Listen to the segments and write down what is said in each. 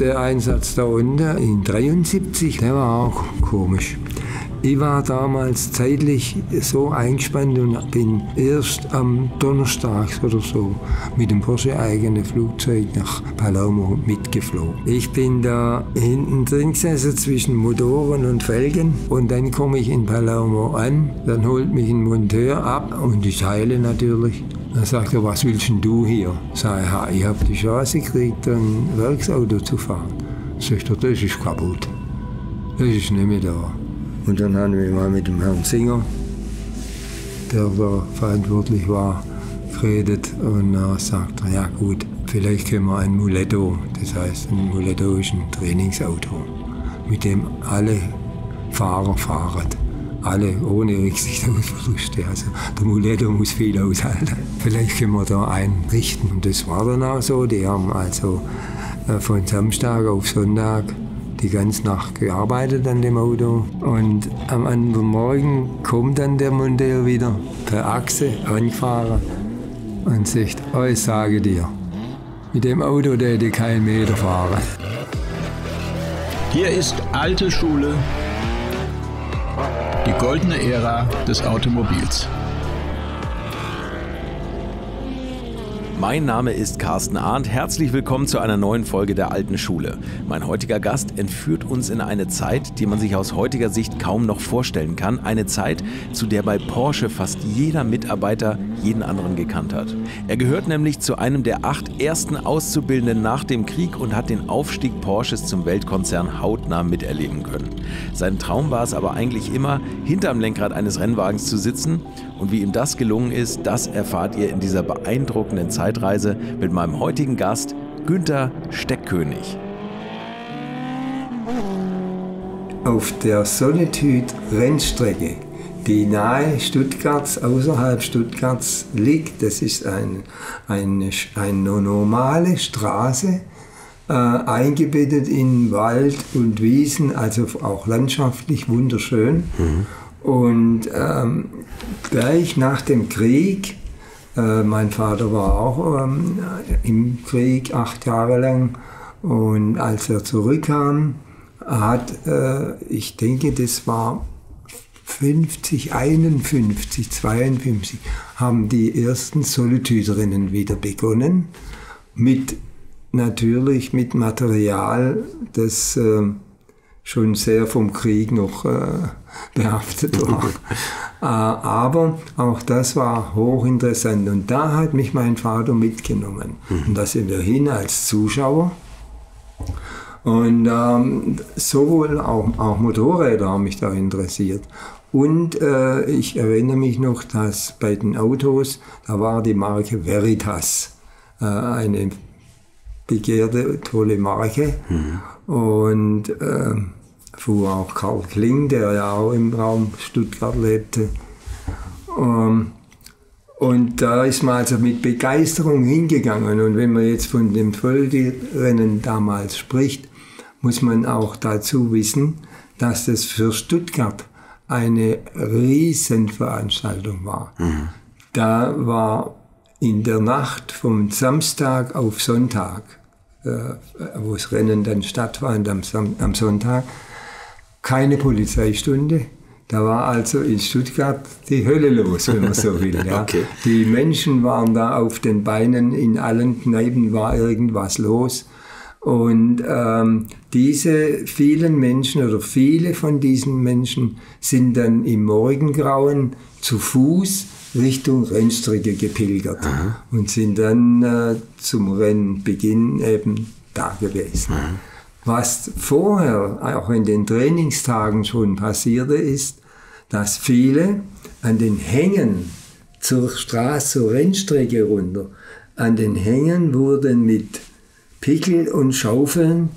der Einsatz da unten in 73, der war auch komisch. Ich war damals zeitlich so eingespannt und bin erst am Donnerstag oder so mit dem Porsche eigenen Flugzeug nach Palermo mitgeflogen. Ich bin da hinten drin gesessen zwischen Motoren und Felgen und dann komme ich in Palermo an, dann holt mich ein Monteur ab und die Teile natürlich. Dann sagt er, was willst denn du hier? Sag ich, ich habe die Chance gekriegt, ein Werksauto zu fahren. Sagt er, das ist kaputt. Das ist nicht mehr da. Und dann haben wir mal mit dem Herrn Singer, der da verantwortlich war, geredet und er sagt ja gut, vielleicht können wir ein Muletto, das heißt ein Muletto ist ein Trainingsauto, mit dem alle Fahrer fahren. Alle ohne Rücksicht auf Verluste. Also der Muletto muss viel aushalten. Vielleicht können wir da einrichten. Und das war dann auch so. Die haben also äh, von Samstag auf Sonntag die ganze Nacht gearbeitet an dem Auto. Und am anderen Morgen kommt dann der Monteur wieder per Achse angefahren und sagt, oh, ich sage dir, mit dem Auto hätte kein Meter fahren. Hier ist alte Schule, die goldene Ära des Automobils. Mein Name ist Carsten Arndt. Herzlich willkommen zu einer neuen Folge der Alten Schule. Mein heutiger Gast entführt uns in eine Zeit, die man sich aus heutiger Sicht kaum noch vorstellen kann. Eine Zeit, zu der bei Porsche fast jeder Mitarbeiter jeden anderen gekannt hat. Er gehört nämlich zu einem der acht ersten Auszubildenden nach dem Krieg und hat den Aufstieg Porsches zum Weltkonzern hautnah miterleben können. Sein Traum war es aber eigentlich immer, hinterm Lenkrad eines Rennwagens zu sitzen. Und wie ihm das gelungen ist, das erfahrt ihr in dieser beeindruckenden Zeit Zeitreise mit meinem heutigen Gast Günther Steckkönig. Auf der Solitude Rennstrecke, die nahe Stuttgarts, außerhalb Stuttgarts liegt, das ist ein, eine, eine normale Straße, äh, eingebettet in Wald und Wiesen, also auch landschaftlich wunderschön. Mhm. Und ähm, gleich nach dem Krieg äh, mein Vater war auch ähm, im Krieg acht Jahre lang und als er zurückkam, hat, äh, ich denke, das war 50, 51, 52, haben die ersten Solitüderinnen wieder begonnen, mit natürlich mit Material, das äh, schon sehr vom Krieg noch äh, behaftet war. äh, aber auch das war hochinteressant und da hat mich mein Vater mitgenommen. Mhm. Und da sind wir hin als Zuschauer. Und ähm, sowohl auch, auch Motorräder haben mich da interessiert. Und äh, ich erinnere mich noch, dass bei den Autos, da war die Marke Veritas, äh, eine begehrte, tolle Marke. Mhm. Und äh, fuhr auch Karl Kling, der ja auch im Raum Stuttgart lebte. Ähm, und da ist man also mit Begeisterung hingegangen. Und wenn man jetzt von dem Völdi-Rennen damals spricht, muss man auch dazu wissen, dass das für Stuttgart eine Riesenveranstaltung war. Mhm. Da war in der Nacht vom Samstag auf Sonntag, äh, wo das Rennen dann stattfand am, am Sonntag, keine Polizeistunde. Da war also in Stuttgart die Hölle los, wenn man so will. Ja. okay. Die Menschen waren da auf den Beinen, in allen Kneipen war irgendwas los. Und ähm, diese vielen Menschen oder viele von diesen Menschen sind dann im Morgengrauen zu Fuß Richtung Rennstrecke gepilgert Aha. und sind dann äh, zum Rennbeginn eben da gewesen. Aha. Was vorher, auch in den Trainingstagen schon passierte, ist, dass viele an den Hängen zur Straße, zur Rennstrecke runter, an den Hängen wurden mit Pickel und Schaufeln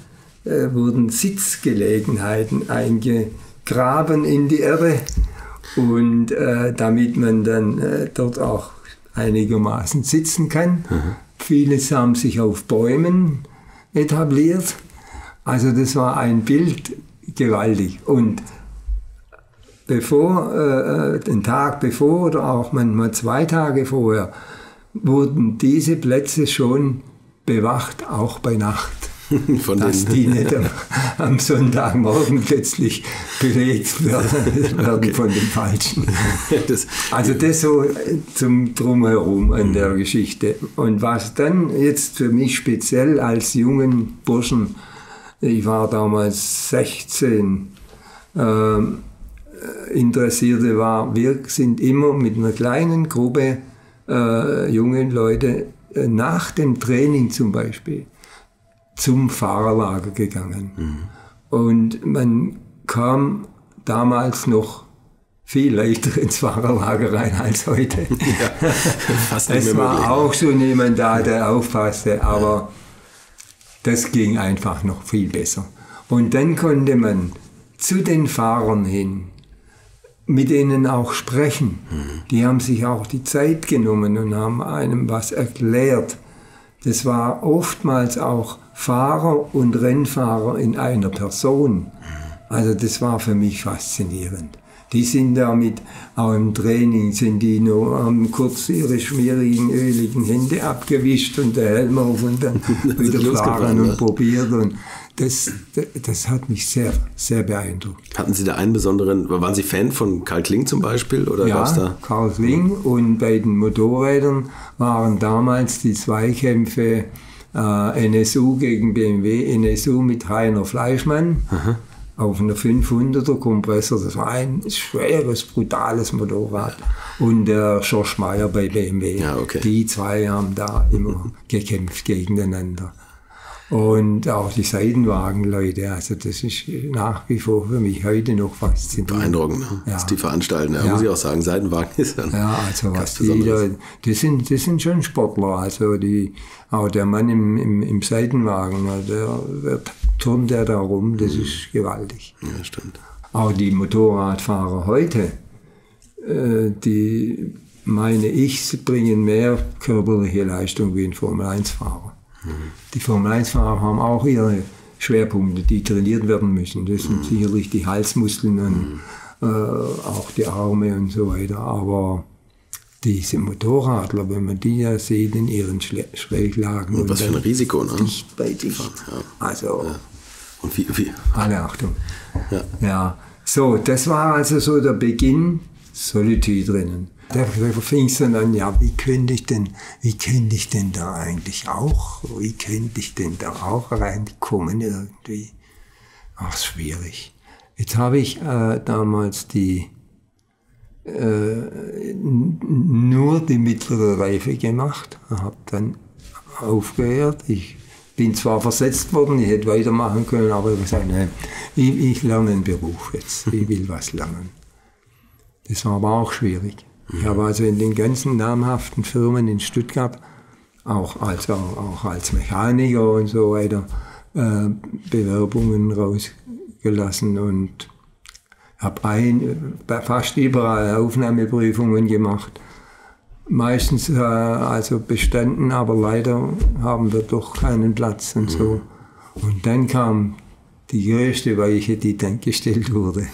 äh, wurden Sitzgelegenheiten eingegraben in die Erde und äh, damit man dann äh, dort auch einigermaßen sitzen kann. Mhm. Viele haben sich auf Bäumen etabliert also das war ein Bild gewaltig. Und bevor, äh, den Tag bevor oder auch manchmal zwei Tage vorher, wurden diese Plätze schon bewacht, auch bei Nacht. Von dass die nicht am, am, Sonntagmorgen plötzlich belegt werden, okay. von den Falschen. Das, also das so zum Drumherum an mhm. der Geschichte. Und was dann jetzt für mich speziell als jungen Burschen, ich war damals 16, ähm, Interessierte war, wir sind immer mit einer kleinen Gruppe äh, jungen Leute äh, nach dem Training zum Beispiel zum Fahrerlager gegangen. Mhm. Und man kam damals noch viel leichter ins Fahrerlager rein als heute. Ja, fast es war möglich. auch schon jemand da, der aufpasste, aber das ging einfach noch viel besser. Und dann konnte man zu den Fahrern hin mit denen auch sprechen. Mhm. Die haben sich auch die Zeit genommen und haben einem was erklärt. Das war oftmals auch Fahrer und Rennfahrer in einer Person. Mhm. Also das war für mich faszinierend. Die sind damit, auch im Training sind die nur, haben kurz ihre schmierigen, öligen Hände abgewischt und der Helm auf und dann wieder fahren und probiert. Und das, das hat mich sehr, sehr beeindruckt. Hatten Sie da einen besonderen, waren Sie Fan von Karl Kling zum Beispiel? Oder ja, da? Karl Kling und bei den Motorrädern waren damals die Zweikämpfe äh, NSU gegen BMW, NSU mit Heiner Fleischmann. Aha. Auf einer 500er Kompressor, das war ein schweres, brutales Motorrad. Und der Schorsch Meyer bei BMW. Ja, okay. Die zwei haben da immer gekämpft gegeneinander. Und auch die Seitenwagenleute, also das ist nach wie vor für mich heute noch faszinierend. Beeindruckend, ne? Ja. dass die veranstalten, ja, ja. muss ich auch sagen, Seitenwagen ist dann Ja, also was die da, das sind, das sind schon Sportler, also die, auch der Mann im, im, im Seitenwagen, der, der turnt der da rum, das mhm. ist gewaltig. Ja, stimmt. Auch die Motorradfahrer heute, äh, die meine ich, bringen mehr körperliche Leistung wie ein Formel-1-Fahrer. Die Formel-1-Fahrer haben auch ihre Schwerpunkte, die trainiert werden müssen. Das sind mhm. sicherlich die Halsmuskeln und mhm. äh, auch die Arme und so weiter. Aber diese Motorradler, wenn man die ja sieht in ihren Schle Schräglagen. Und was für ein Risiko, ne? Dicht bei dicht. Ja. Also. Ja. Und wie, wie? Alle Achtung. Ja. ja. So, das war also so der Beginn Solitude drinnen. Da fing dann an, ja, wie könnte ich denn, wie könnte ich denn da eigentlich auch, wie könnte ich denn da auch reinkommen irgendwie? Ach, schwierig. Jetzt habe ich äh, damals die, äh, nur die mittlere Reife gemacht, habe dann aufgehört. Ich bin zwar versetzt worden, ich hätte weitermachen können, aber ich habe gesagt, nein, ich, ich lerne einen Beruf jetzt, ich will was lernen. Das war aber auch schwierig. Ich habe also in den ganzen namhaften Firmen in Stuttgart, auch als, auch, als Mechaniker und so weiter, äh, Bewerbungen rausgelassen und habe ein, fast überall Aufnahmeprüfungen gemacht. Meistens äh, also bestanden, aber leider haben wir doch keinen Platz und so. Und dann kam die größte Weiche, die dann gestellt wurde.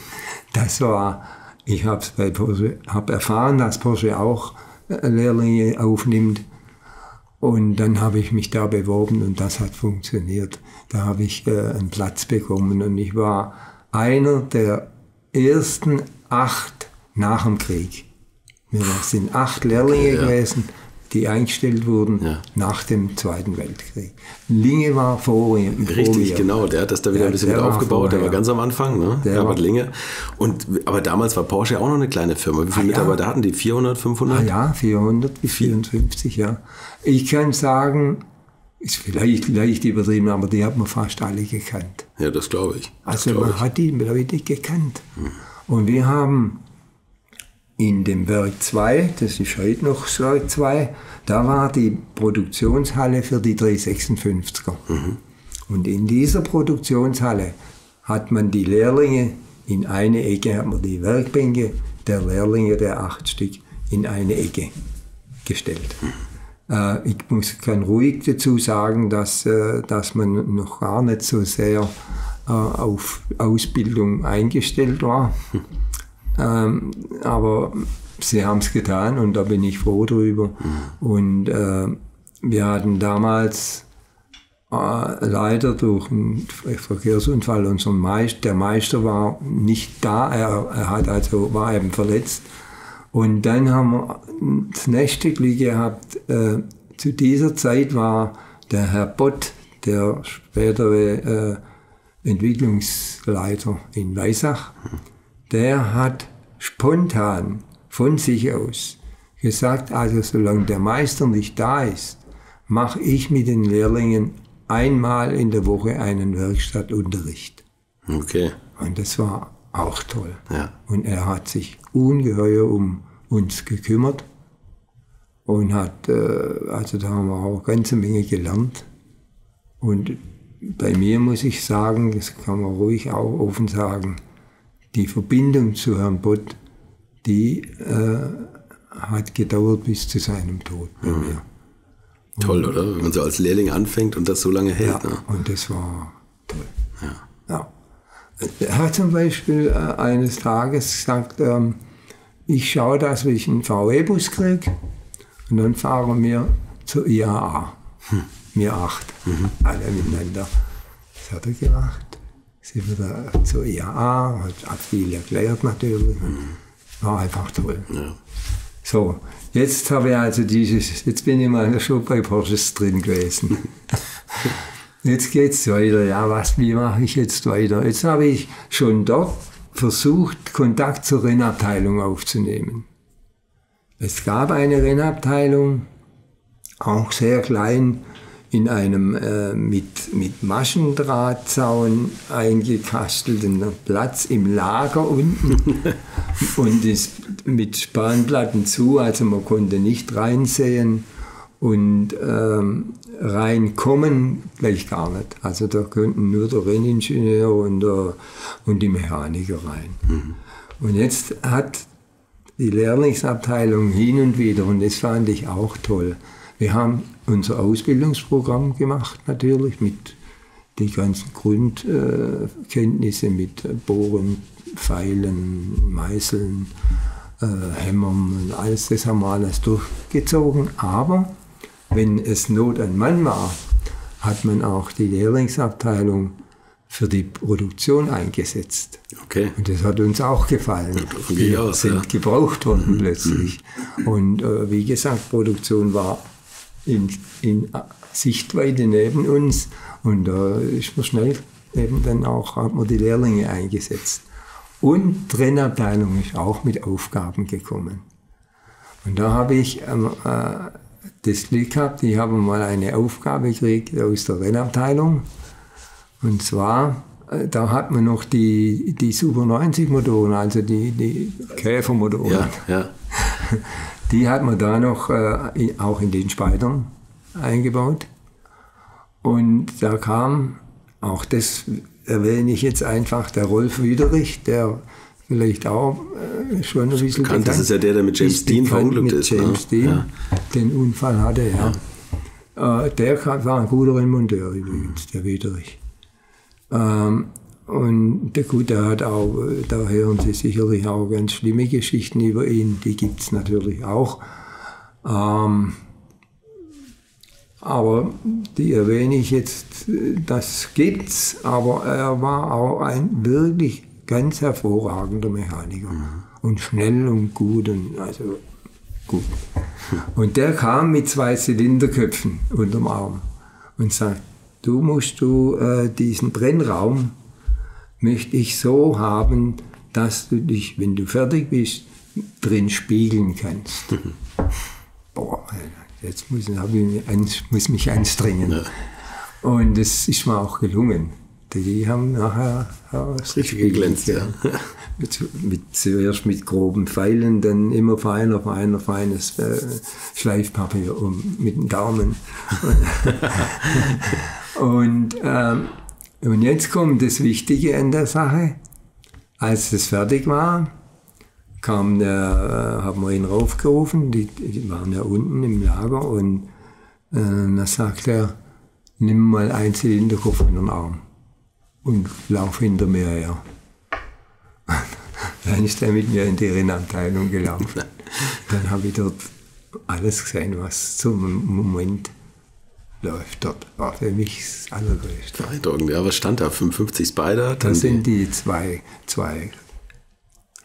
Das war ich habe bei Porsche hab erfahren, dass Porsche auch äh, Lehrlinge aufnimmt. Und dann habe ich mich da beworben und das hat funktioniert. Da habe ich äh, einen Platz bekommen und ich war einer der ersten acht nach dem Krieg. Wir sind acht Lehrlinge ja. gewesen die eingestellt wurden ja. nach dem Zweiten Weltkrieg. Linge war vor ihm. Richtig, genau. Der hat das da wieder ein bisschen mit aufgebaut. Vorher, der war ganz am Anfang, ne? Der Herbert Linge. Und, aber damals war Porsche auch noch eine kleine Firma. Wie viele ah, Mitarbeiter hatten die? 400, 500? Ah, ja, 400 bis 54, ja. Ich kann sagen, ist vielleicht leicht übertrieben, aber die hat man fast alle gekannt. Ja, das glaube ich. Das also glaub man ich. hat die Leute gekannt. Hm. Und wir haben in dem Werk 2, das ist heute noch das Werk 2, da war die Produktionshalle für die 356er. Mhm. Und in dieser Produktionshalle hat man die Lehrlinge in eine Ecke, hat man die Werkbänke der Lehrlinge, der acht Stück, in eine Ecke gestellt. Mhm. Äh, ich muss, kann ruhig dazu sagen, dass, äh, dass man noch gar nicht so sehr äh, auf Ausbildung eingestellt war. Mhm. Ähm, aber sie haben es getan und da bin ich froh drüber. Mhm. Und äh, wir hatten damals äh, leider durch einen Verkehrsunfall unser Meister, der Meister war nicht da, er, er hat also, war eben verletzt. Und dann haben wir das nächste Glück gehabt, äh, zu dieser Zeit war der Herr Bott, der spätere äh, Entwicklungsleiter in Weissach, der hat spontan von sich aus gesagt, also solange der Meister nicht da ist, mache ich mit den Lehrlingen einmal in der Woche einen Werkstattunterricht. Okay. Und das war auch toll. Ja. Und er hat sich ungeheuer um uns gekümmert und hat, äh, also da haben wir auch eine ganze Menge gelernt. Und bei mir muss ich sagen, das kann man ruhig auch offen sagen, die Verbindung zu Herrn Bott, die äh, hat gedauert bis zu seinem Tod bei Mhm. mir. Toll, oder? Wenn man so als Lehrling anfängt und das so lange hält. Ja, Ne? und das war toll. Ja. Ja. Er hat zum Beispiel äh, eines Tages gesagt, ähm, ich schaue, dass ich einen VW-Bus kriege und dann fahren wir zur IAA. Wir acht, alle miteinander. Das hat er gemacht. Sind wir da zur IAA, hat, viel erklärt natürlich. War einfach toll. Ja. So, jetzt habe ich also dieses, jetzt bin ich mal schon bei Porsches drin gewesen. Jetzt geht's weiter. Ja, was, wie mache ich jetzt weiter? Jetzt habe ich schon dort versucht, Kontakt zur Rennabteilung aufzunehmen. Es gab eine Rennabteilung, auch sehr klein, in einem äh, mit, mit Maschendrahtzaun eingekastelten Platz im Lager unten und ist mit Spanplatten zu, also man konnte nicht reinsehen und ähm, reinkommen gleich gar nicht. Also da könnten nur der Renningenieur und, der, und die Mechaniker rein. Und jetzt hat die Lehrlingsabteilung hin und wieder, und das fand ich auch toll. Wir haben unser Ausbildungsprogramm gemacht, natürlich, mit die ganzen Grundkenntnisse mit Bohren, Pfeilen, Meißeln, äh, Hämmern und alles, das haben wir alles durchgezogen. Aber wenn es Not an Mann war, hat man auch die Lehrlingsabteilung für die Produktion eingesetzt. Okay. Und das hat uns auch gefallen. Wir aus, sind ja. gebraucht worden plötzlich. Und äh, wie gesagt, Produktion war in, in Sichtweite neben uns und da ist man schnell eben dann auch, hat man die Lehrlinge eingesetzt. Und Trennabteilung ist auch mit Aufgaben gekommen. Und da habe ich ähm, äh, das Glück gehabt, ich habe mal eine Aufgabe gekriegt aus der Rennabteilung. Und zwar, äh, da hat man noch die, die Super 90 Motoren, also die, die Käfermotoren. Ja, ja. Die hat man da noch äh, auch in den Speidern eingebaut. Und da kam, auch das erwähne ich jetzt einfach, der Rolf Widerich, der vielleicht auch äh, schon ein bisschen bekannt. Das ist ja der, der mit James Dean verunglückt mit ist, ne? James Dean Ja. den Unfall hatte, ja. Äh, der war ein guter Rennmonteur übrigens, der Widerich. Ähm, und der gut, der hat auch, da hören Sie sicherlich auch ganz schlimme Geschichten über ihn, die gibt es natürlich auch. Ähm, aber die erwähne ich jetzt, das gibt's, aber er war auch ein wirklich ganz hervorragender Mechaniker. Und schnell und gut und also gut. Und der kam mit zwei Zylinderköpfen unterm Arm und sagt, du musst du äh, diesen Brennraum möchte ich so haben, dass du dich, wenn du fertig bist, drin spiegeln kannst. Boah, jetzt muss, ich muss mich anstrengen. Und das ist mir auch gelungen. Die haben nachher Richtig geglänzt, ja. Mit, mit, zuerst mit groben Pfeilen, dann immer feiner, feiner, feines äh, Schleifpapier um, mit dem Daumen. und, ähm, und jetzt kommt das Wichtige an der Sache. Als es fertig war, kam der, äh, haben wir ihn raufgerufen, die, die waren ja unten im Lager und äh, dann sagt er, nimm mal einen Zylinderkopf in den Arm und lauf hinter mir her. Dann ist er mit mir in die Rennabteilung gelaufen. Dann habe ich dort alles gesehen, was zum Moment läuft dort. War für mich das Allergrößte. Beeindruckend. Ja, was stand da? 55 Spider? Das sind die zwei, zwei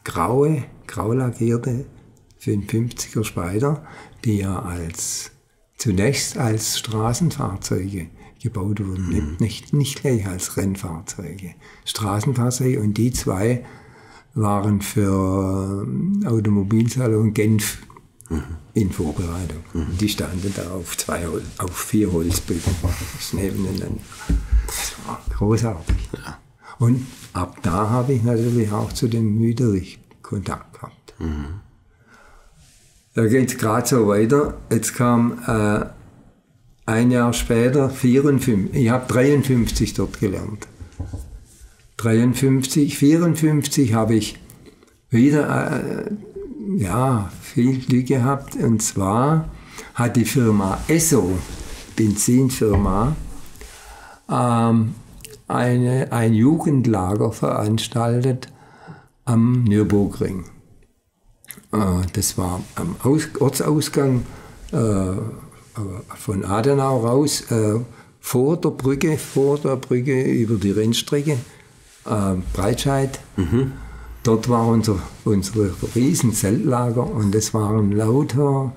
graue, grau lackierte 55er Spider, die ja als zunächst als Straßenfahrzeuge gebaut wurden, nicht, nicht, nicht gleich als Rennfahrzeuge. Straßenfahrzeuge und die zwei waren für ähm, Automobilsalon Genf in Vorbereitung. Und Die standen da auf zwei, auf vier Holzbögen nebeneinander. Das war großartig. Und ab da habe ich natürlich auch zu dem Müderich Kontakt gehabt. Da geht es gerade so weiter. Jetzt kam äh, ein Jahr später, 54, ich habe 53 dort gelernt. 53, 54 habe ich wieder äh, ja, viel Glück gehabt. Und zwar hat die Firma Esso, Benzinfirma, ähm, eine, ein Jugendlager veranstaltet am Nürburgring. Äh, das war am Aus Ortsausgang äh, von Adenau raus, äh, vor der Brücke, vor der Brücke über die Rennstrecke, äh, Breitscheid. Dort war unser, unser riesen Zeltlager und es waren lauter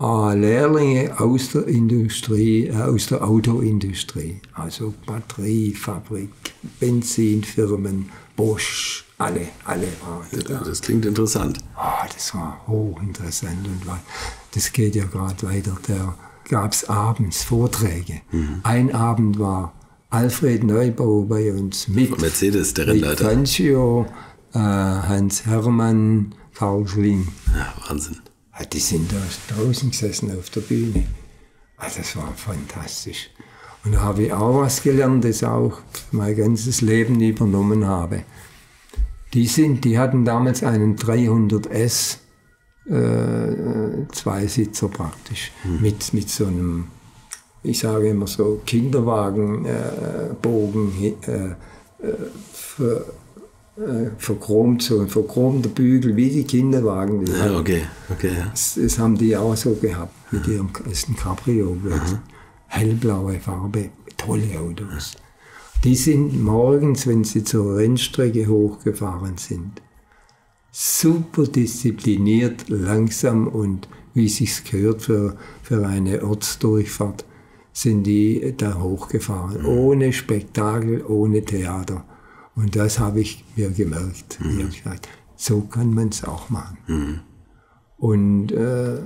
äh, Lehrlinge aus der Industrie, äh, aus der Autoindustrie, also Batteriefabrik, Benzinfirmen, Bosch, alle, alle waren da. Das klingt interessant. Ah, das war hochinteressant und das geht ja gerade weiter. Da gab es abends Vorträge. Ein Abend war Alfred Neubau bei uns mit Mercedes, der Rennleiter. Fangio, äh, Hans Hermann, Karl Schling. Ja, Wahnsinn. Ah, Die sind da draußen gesessen auf der Bühne. Ah, Das war fantastisch. Und da habe ich auch was gelernt, das auch mein ganzes Leben übernommen habe. Die, sind, die hatten damals einen 300S äh, Zweisitzer praktisch, mit, mit so einem, ich sage immer so, Kinderwagenbogen äh, Bogen, äh, äh, äh, verchromt, so ein verchromter Bügel, wie die Kinderwagen. Die Ja, okay, okay, ja. das, das haben die auch so gehabt mit ihrem ist ein Cabrio. Hellblaue Farbe, tolle Autos. Die sind morgens, wenn sie zur Rennstrecke hochgefahren sind, super diszipliniert, langsam und wie sich's gehört für, für eine Ortsdurchfahrt, sind die da hochgefahren. Ohne Spektakel, ohne Theater. Und das habe ich mir gemerkt. Ich habe gesagt, so kann man es auch machen. Und äh,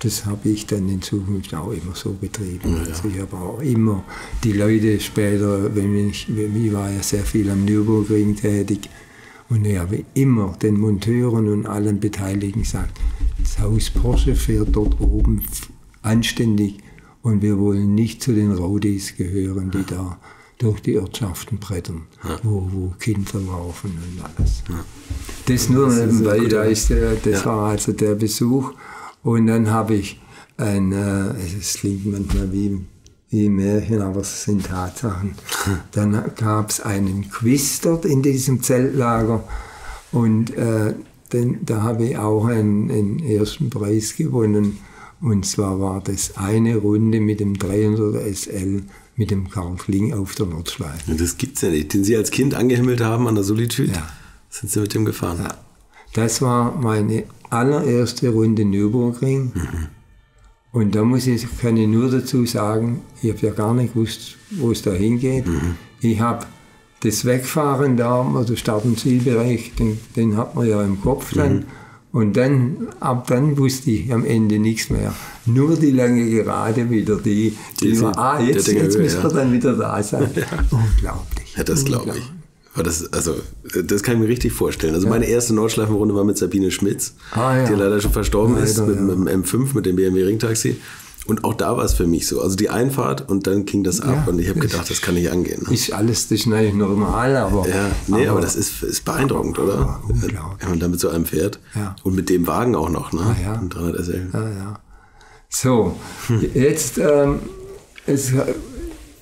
das habe ich dann in Zukunft auch immer so betrieben. Also ich habe auch immer die Leute später, wenn ich, ich war ja sehr viel am Nürburgring tätig, und ich habe immer den Monteuren und allen Beteiligten gesagt, das Haus Porsche fährt dort oben anständig und wir wollen nicht zu den Rowdies gehören, die da durch die Ortschaften brettern, wo, wo Kinder laufen und alles. Das nur nebenbei, da ist der, das war also der Besuch. Und dann habe ich ein, äh, es klingt manchmal wie, wie Märchen, aber es sind Tatsachen. Dann gab es einen Quiz dort in diesem Zeltlager und äh, den, da habe ich auch einen, einen ersten Preis gewonnen. Und zwar war das eine Runde mit dem 300 SL mit dem Karl Kling auf der Nordschleife. Das gibt's ja nicht. Den Sie als Kind angehimmelt haben an der Solitude, Ja. sind Sie mit dem gefahren. Ja. Das war meine allererste Runde Nürburgring. Und da muss ich, kann ich nur dazu sagen, ich habe ja gar nicht gewusst, wo es da hingeht. Ich habe das Wegfahren da, also Start- und Zielbereich, den, den hat man ja im Kopf dann. Und dann, ab dann wusste ich am Ende nichts mehr. Nur die lange Gerade wieder, die, die, Die war, sind- ah, jetzt, Dinger jetzt müsste ja. er dann wieder da sein. Unglaublich. Ja, das glaube ich. War das, also, das kann ich mir richtig vorstellen. Also meine erste Nordschleifenrunde war mit Sabine Schmitz, Ah, ja. die leider schon verstorben ist, Leider, mit, ja. mit dem M5, mit dem BMW Ringtaxi. Und auch da war es für mich so. Also die Einfahrt und dann ging das ab Ja, und ich habe gedacht, das kann nicht angehen. Ne? Alles, das ist natürlich normal, aber. Ja, nee, aber, das ist, ist beeindruckend, oder? aber unglaublich. Wenn man damit zu einem fährt. Ja. Und mit dem Wagen auch noch, ne? Ah, ja. Ein 300 SL. Ja, ja. So, jetzt ähm, es,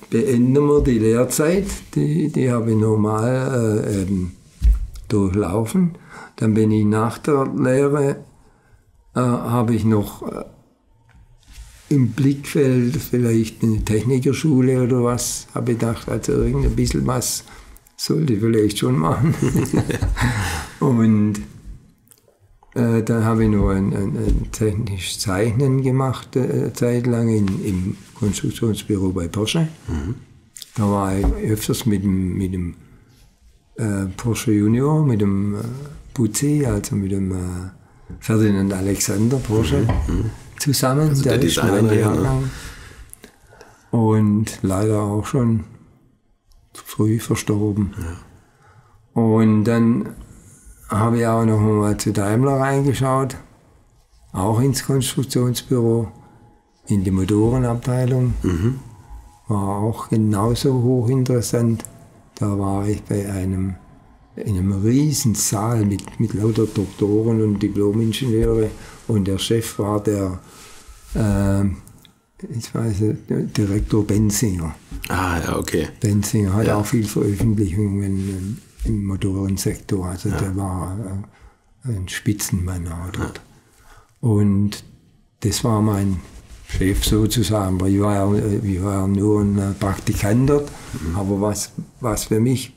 beenden wir die Lehrzeit. Die, die habe ich normal äh, eben durchlaufen. Dann bin ich nach der Lehre, äh, habe ich noch äh, im Blickfeld vielleicht eine Technikerschule oder was. Habe gedacht, also irgendein bisschen was sollte ich vielleicht schon machen. und äh, dann habe ich noch ein, ein, ein technisches Zeichnen gemacht, äh, eine Zeit lang in, im Konstruktionsbüro bei Porsche. Mhm. Da war ich öfters mit dem, mit dem äh, Porsche Junior, mit dem äh, Buzzi, also mit dem äh, Ferdinand Alexander Porsche mhm. Zusammen. Also der, der Designer Jahrgang. Ne? Und leider auch schon früh verstorben. Ja. Und dann habe ich auch noch mal zu Daimler reingeschaut, auch ins Konstruktionsbüro, in die Motorenabteilung. Mhm. War auch genauso hochinteressant. Da war ich bei einem, in einem riesen Saal mit, mit lauter Doktoren und Diplomingenieure und der Chef war der, äh, ich weiß nicht, Direktor Benzinger. Ah, ja, okay. Benzinger hat ja. auch viel Veröffentlichungen im Motorensektor. Also ja. der war äh, ein Spitzenmann dort. Ja. Und das war mein Chef sozusagen. Ich war ja, ich war nur ein Praktikant dort. Mhm. Aber was, was für mich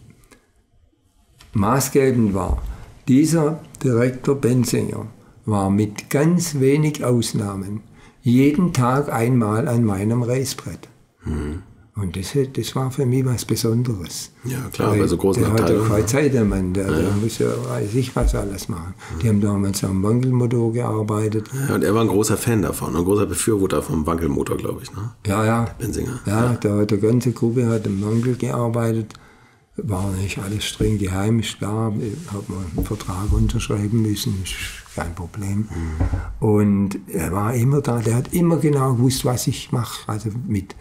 maßgebend war, dieser Direktor Benzinger war mit ganz wenig Ausnahmen jeden Tag einmal an meinem Reißbrett. Mhm. Und das, das war für mich was Besonderes. Ja, klar, bei so großen der Abteilungen. Der hat ja keine Zeit, der Mann, der, ja. der muss ja weiß ich was alles machen. Die haben damals am Wankelmotor gearbeitet. Ja, und er war ein großer Fan davon, ein großer Befürworter vom Wankelmotor, glaube ich. Ne? Ja, ja. Benzinger. Ja, ja. Der, der ganze Gruppe hat im Wankel gearbeitet. War nicht alles streng geheim, ist klar. Hat man einen Vertrag unterschreiben müssen, kein Problem. Mhm. Und er war immer da, der hat immer genau gewusst, was ich mache. Also mit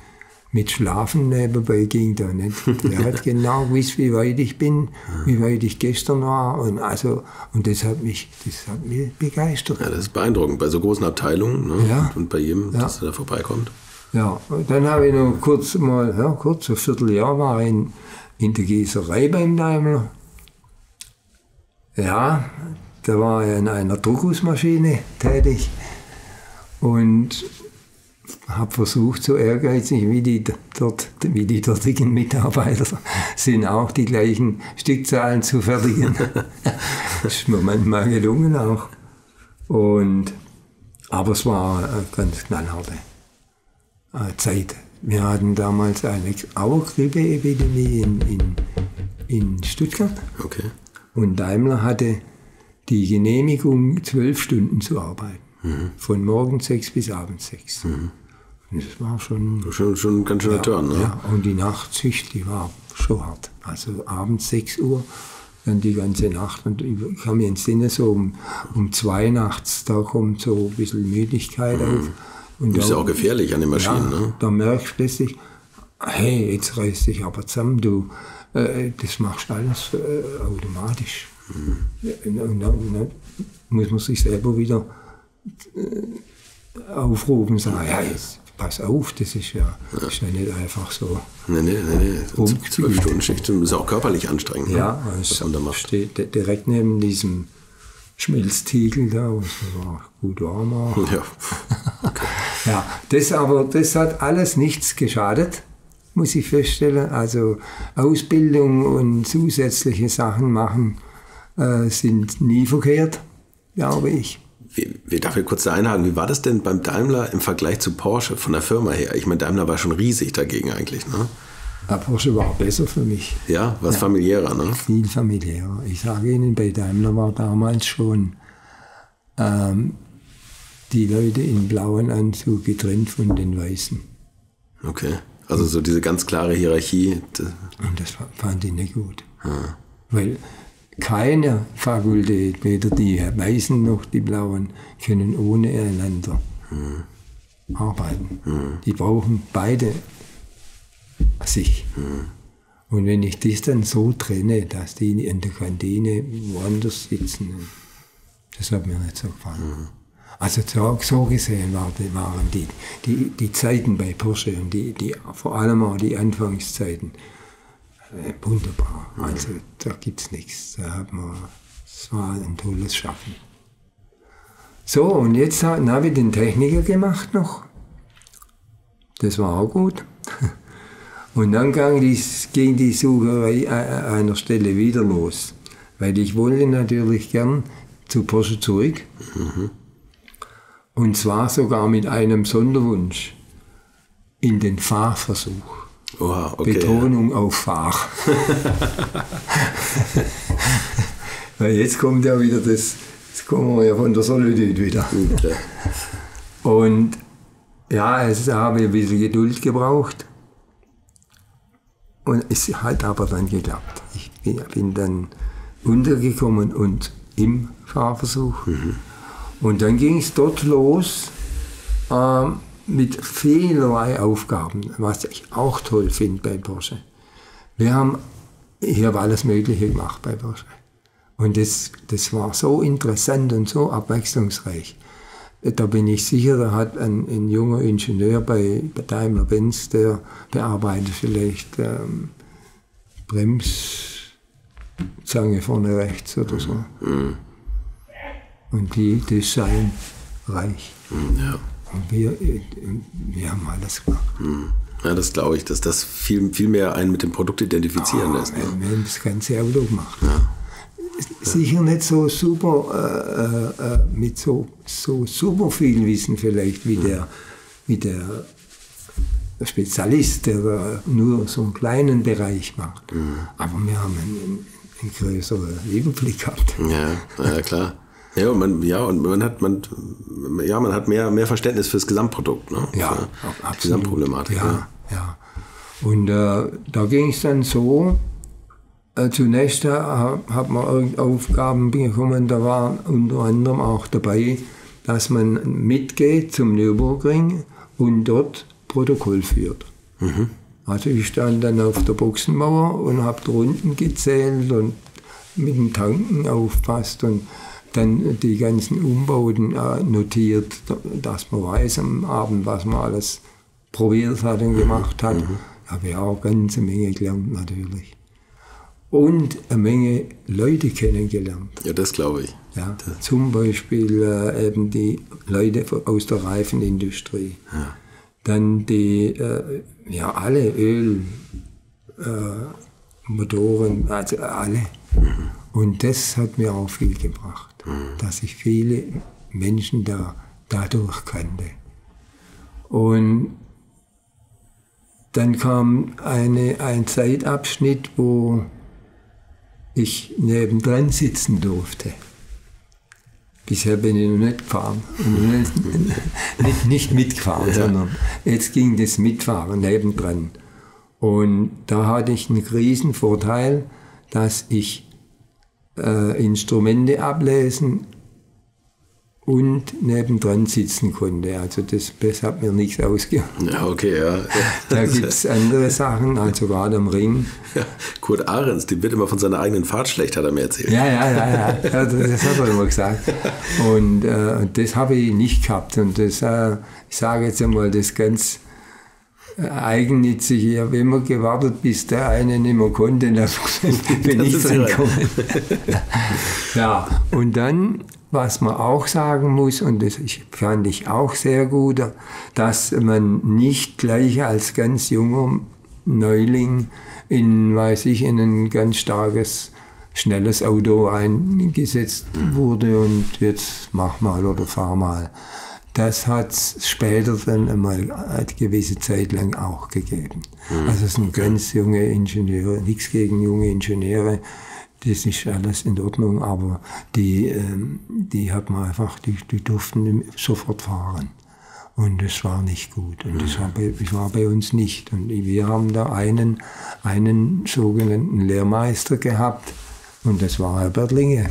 mit Schlafen nebenbei ging da nicht. Der hat genau gewusst, wie weit ich bin, wie weit ich gestern war. Und, also, und das hat mich das hat mich begeistert. Ja, das ist beeindruckend. Bei so großen Abteilungen ne? ja. und bei jedem, ja. dass er da vorbeikommt. Ja, und dann habe ich noch kurz mal, ja, kurz, ein Vierteljahr war ich in, in der Gießerei beim Daimler. Ja, da war ich in einer Druckgussmaschine tätig. Und habe versucht, so ehrgeizig wie die, dort, wie die dortigen Mitarbeiter sind, auch die gleichen Stückzahlen zu fertigen. das ist mir manchmal gelungen auch. Und, aber es war eine ganz knallharte äh, Zeit. Wir hatten damals eine Auergrippeepidemie in, in, in Stuttgart. Okay. Und Daimler hatte die Genehmigung, zwölf Stunden zu arbeiten. Mhm. Von morgens sechs bis abends sechs. Mhm. Das war schon. Schon, schon ein ganz schöner ja, Turn, ne? Ja, und die Nachtschicht, die war schon hart. Also abends 6 Uhr, dann die ganze Nacht. Und ich kann mir in Sinne so um, um zwei nachts, da kommt so ein bisschen Müdigkeit mhm. auf. Und das ist ja auch gefährlich an den Maschinen, ja, ne? Da merkst du plötzlich, hey, jetzt reißt dich aber zusammen, du, äh, das machst alles äh, automatisch. Und dann, muss man sich selber wieder äh, aufrufen und sagen, ja, jetzt pass auf, das ist ja, ja. Ist ja nicht einfach so. Nee, nee, nee, nee. Zwölf Stunden Schicht ist auch körperlich anstrengend. Ne? Ja, ne? was da macht. steht direkt neben diesem Schmelztiegel da, wo es gut warm war. Ja. Okay. ja, das aber, das hat alles nichts geschadet, muss ich feststellen. Also Ausbildung und zusätzliche Sachen machen äh, sind nie verkehrt, glaube ich. Wie, wie, darf ich kurz da einhaken? Wie war das denn beim Daimler im Vergleich zu Porsche von der Firma her? Ich meine, Daimler war schon riesig dagegen eigentlich, ne? Ja, Porsche war besser für mich. Ja, was ja, familiärer, ne? Viel familiärer. Ich sage Ihnen, bei Daimler war damals schon ähm, die Leute in blauen Anzug getrennt von den Weißen. Okay, also so diese ganz klare Hierarchie. Und das fand ich nicht gut. Ja. Weil keine Fakultät, weder die Weißen noch die Blauen, können ohne einander hm. arbeiten. Hm. Die brauchen beide sich. Hm. Und wenn ich das dann so trenne, dass die in der Kantine woanders sitzen, das hat mir nicht so gefallen. Also so, so gesehen waren die, die, die Zeiten bei Porsche und die, die, vor allem auch die Anfangszeiten, wunderbar. Also da gibt es nichts. Da hat man, es war ein tolles Schaffen. So, und jetzt habe ich den Techniker gemacht noch. Das war auch gut. Und dann ging die, ging die Sucherei einer Stelle wieder los. Weil ich wollte natürlich gern zu Porsche zurück. Mhm. Und zwar sogar mit einem Sonderwunsch. In den Fahrversuch. Oha, okay, Betonung ja. auf Fahr. Weil jetzt kommt ja wieder das, jetzt kommen wir ja von der Solitude wieder. Okay. Und ja, es habe ein bisschen Geduld gebraucht. Und es hat aber dann geklappt. Ich bin dann untergekommen und im Fahrversuch. Mhm. Und dann ging es dort los äh, mit vielerlei Aufgaben, was ich auch toll finde bei Porsche. Wir haben, ich habe alles Mögliche gemacht bei Porsche. Und das, das war so interessant und so abwechslungsreich. Da bin ich sicher, da hat ein, ein junger Ingenieur bei, bei Daimler-Benz, der bearbeitet vielleicht ähm, Bremszange vorne rechts oder so. Mhm. Und die Design reich. Mhm, ja. Und wir, äh, wir haben alles gemacht. Ja, das glaube ich, dass das viel, viel mehr einen mit dem Produkt identifizieren oh, lässt. Ne? Wir haben das ganze Auto gemacht. Ja sicher nicht so super, äh, äh, mit so, so super viel Wissen vielleicht wie der, wie der Spezialist, der nur so einen kleinen Bereich macht. Mhm. Aber wir haben einen, einen größeren Überblick gehabt. Ja, ja klar. Ja, und man, ja, und man hat, man, ja, man hat mehr, mehr Verständnis fürs Gesamtprodukt, ne? Ja, Für absolut. Gesamtproblematik. Ja, ja. ja. Und äh, da ging es dann so, äh, zunächst äh, hat man Aufgaben bekommen, da war unter anderem auch dabei, dass man mitgeht zum Nürburgring und dort Protokoll führt. Mhm. Also ich stand dann auf der Boxenmauer und habe Runden gezählt und mit dem Tanken aufpasst und dann die ganzen Umbauten äh, notiert, dass man weiß am Abend, was man alles probiert hat und gemacht hat. Mhm. Habe ich auch eine ganze Menge gelernt natürlich und eine Menge Leute kennengelernt. Ja, das glaube ich. Ja, zum Beispiel äh, eben die Leute aus der Reifenindustrie. Ja. Dann die, äh, ja, alle Ölmotoren, äh, also alle. Mhm. Und das hat mir auch viel gebracht, mhm. dass ich viele Menschen da dadurch kannte. Und dann kam eine, ein Zeitabschnitt, wo ich nebendran sitzen durfte. Bisher bin ich noch nicht gefahren. nicht, nicht mitgefahren, sondern jetzt ging das Mitfahren nebendran. Und da hatte ich einen riesen Vorteil, dass ich äh, Instrumente ablesen und nebendran sitzen konnte. Also das, das hat mir nichts ausgemacht. Ja, okay, ja. Da gibt es andere Sachen, also gerade am Ring. Ja, Kurt Ahrens, die wird immer von seiner eigenen Fahrt schlecht, hat er mir erzählt. Ja, ja, ja, ja. ja das hat er immer gesagt. Und äh, das habe ich nicht gehabt. Und das, äh, ich sage jetzt einmal, das ganz eigennützig. Ich habe immer gewartet, bis der eine nicht mehr konnte, dann bin ich dran gekommen. ja, und dann was man auch sagen muss, und das fand ich auch sehr gut, dass man nicht gleich als ganz junger Neuling in, weiß ich, in ein ganz starkes, schnelles Auto eingesetzt wurde und jetzt mach mal oder fahr mal. Das hat es später dann einmal eine gewisse Zeit lang auch gegeben. Mhm. Also es sind ganz junge Ingenieure, nichts gegen junge Ingenieure, das ist alles in Ordnung, aber die, ähm, die hat man einfach, die, die durften sofort fahren. Und das war nicht gut. Und das war bei, das war bei uns nicht. Und wir haben da einen, einen sogenannten Lehrmeister gehabt. Und das war Herbert Linge.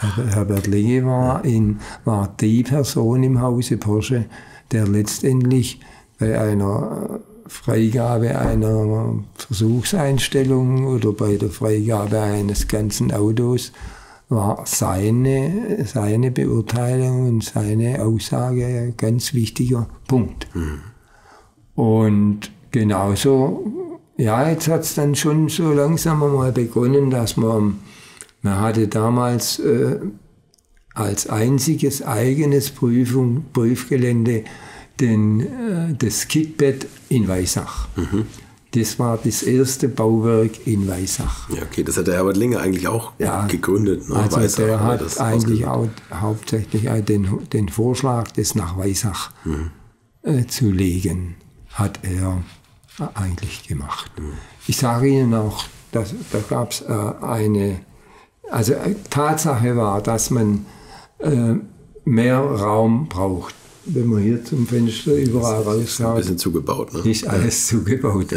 Herbert Linge war, in, war die Person im Hause Porsche, der letztendlich bei einer Freigabe einer Versuchseinstellung oder bei der Freigabe eines ganzen Autos war seine, seine Beurteilung und seine Aussage ein ganz wichtiger Punkt. Mhm. Und genauso, ja, jetzt hat es dann schon so langsam mal begonnen, dass man, man hatte damals äh, als einziges eigenes Prüfung, Prüfgelände den, äh, das Kitbett in Weissach. Das war das erste Bauwerk in Weissach. Ja, okay, das hat der Herbert Linge eigentlich auch Ja, gegründet. Ne? Also Weissach, der hat eigentlich auch hauptsächlich den, den Vorschlag, das nach Weissach äh, zu legen, hat er eigentlich gemacht. Ich sage Ihnen auch, dass, da gab es äh, eine, also äh, Tatsache war, dass man äh, mehr Raum braucht. Wenn man hier zum Fenster überall Ein rausschaut, bisschen zugebaut. Ne? ist alles zugebaut.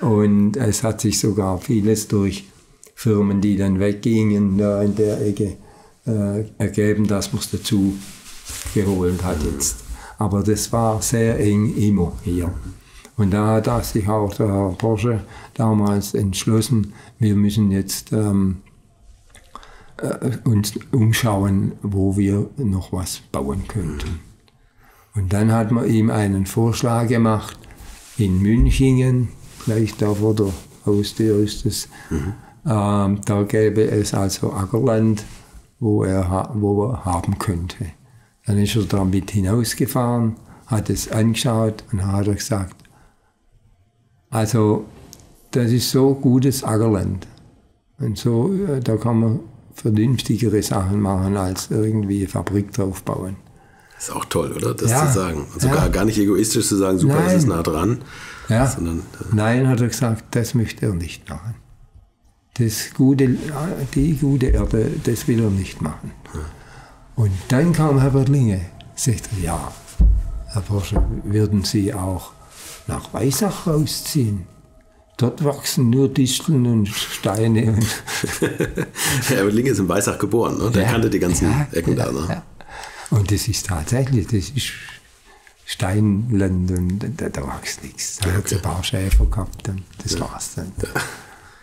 Und es hat sich sogar vieles durch Firmen, die dann weggingen, da in der Ecke äh, ergeben, dass man es dazu geholt hat jetzt. Aber das war sehr eng immer hier. Und da hat sich auch der Herr Porsche damals entschlossen, wir müssen jetzt ähm, äh, uns umschauen, wo wir noch was bauen könnten. Und dann hat man ihm einen Vorschlag gemacht, in Münchingen, gleich da vor der Haustür ist es, ähm, da gäbe es also Ackerland, wo er, wo er haben könnte. Dann ist er da mit hinausgefahren, hat es angeschaut und hat er gesagt, also das ist so gutes Ackerland. Und so, äh, da kann man vernünftigere Sachen machen, als irgendwie Fabrik draufbauen. Ist auch toll, oder? Das Ja. zu sagen. Sogar Ja. gar nicht egoistisch zu sagen, super, es Nein. ist nah dran. Ja. Sondern, äh, Nein, hat er gesagt, das möchte er nicht machen. Das gute, die gute Erde, das will er nicht machen. Und dann kam Herbert Linge, sagte, ja, Herr Porsche, würden Sie auch nach Weissach rausziehen? Dort wachsen nur Disteln und Steine und Herbert Linge ist in Weissach geboren, ne? Der Ja. kannte die ganzen Ja, Ecken ja, da. Ne? Und das ist tatsächlich, das ist Steinland und da, da wächst nichts. Da hat es ein paar Schäfer gehabt und das war's dann.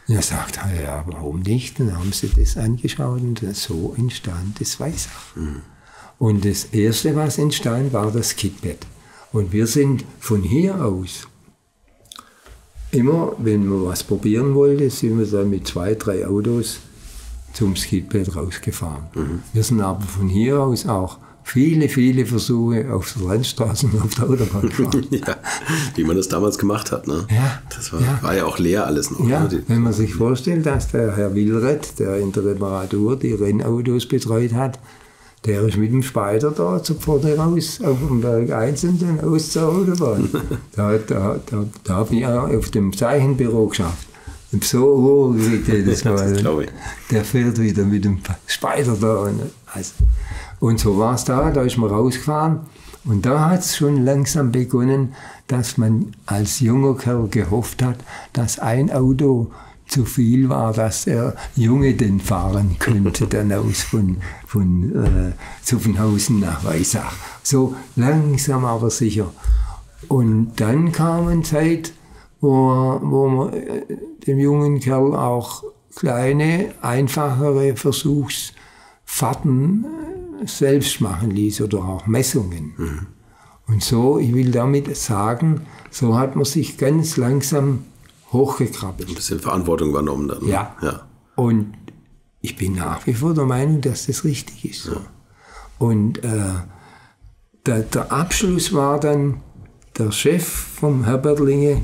Und er sagt, ja, warum nicht? Dann haben sie das angeschaut und so entstand das Weissach. Und das Erste, was entstand, war das Kitbett. Und wir sind von hier aus immer, wenn man was probieren wollte, sind wir dann mit zwei, drei Autos zum Skidbett rausgefahren. Wir sind aber von hier aus auch viele, viele Versuche auf der Landstraße und auf der Autobahn gefahren. Ja, wie man das damals gemacht hat. Ne? Ja, Das war ja. war ja auch leer alles noch. Ja, ne? Wenn man sich vorstellt, dass der Herr Willreth, der in der Reparatur die Rennautos betreut hat, der ist mit dem Spider da zur Pforte raus auf dem Berg 1 und dann aus zur Autobahn. da da, da, da habe ich auch auf dem Zeichenbüro geschafft. Und so hoch gekriegt jedes Mal. Das. Der fährt wieder mit dem Spider da. Und, also, und so war es da, da ist man rausgefahren. Und da hat es schon langsam begonnen, dass man als junger Kerl gehofft hat, dass ein Auto zu viel war, dass der Junge den fahren könnte, dann aus von, von äh, Zuffenhausen nach Weissach. So langsam aber sicher. Und dann kam eine Zeit, wo, wo man äh, dem jungen Kerl auch kleine, einfachere Versuchsfahrten äh, selbst machen ließ oder auch Messungen. Und so, ich will damit sagen, so hat man sich ganz langsam hochgekrabbelt. ein bisschen Verantwortung übernommen dann. ne? Ja. ja. Und ich bin nach wie vor der Meinung, dass das richtig ist. So. Und äh, der, der Abschluss war dann, der Chef vom Herbertlinge,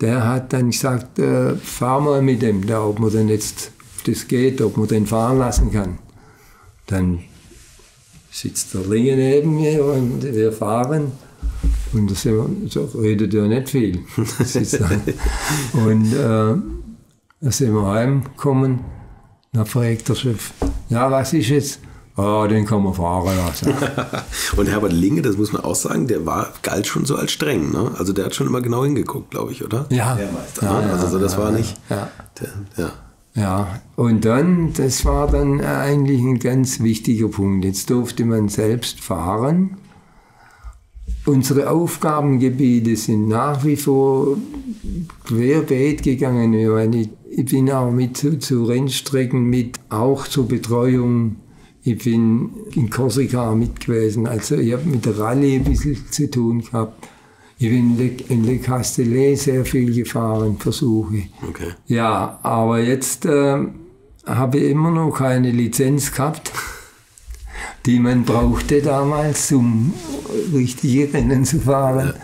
der hat dann gesagt, äh, fahr mal mit dem, da, ob man denn jetzt, das geht, ob man den fahren lassen kann. Dann sitzt der Linge neben mir und wir fahren. Und da sind wir, so redet ja nicht viel. und äh, da sind wir heimgekommen. Dann fragt der Chef, ja, was ist jetzt? Ah, den kann man fahren lassen. Und Herbert Linge, das muss man auch sagen, der war, galt schon so als streng. Ne? Also der hat schon immer genau hingeguckt, glaube ich, oder? ja, Ne? also so, das war nicht. ja. Der, ja. Ja, und dann, das war dann eigentlich ein ganz wichtiger Punkt. Jetzt durfte man selbst fahren. Unsere Aufgabengebiete sind nach wie vor querbeet gegangen. Ich, bin auch mit zu, zu Rennstrecken mit, auch zur Betreuung. Ich bin in Korsika mit gewesen. Also ich habe mit der Rallye ein bisschen zu tun gehabt. Ich bin in Le, in Le Castellet sehr viel gefahren, Versuche. Okay. Ja, aber jetzt äh, habe ich immer noch keine Lizenz gehabt. Die man brauchte damals, um richtige Rennen zu fahren.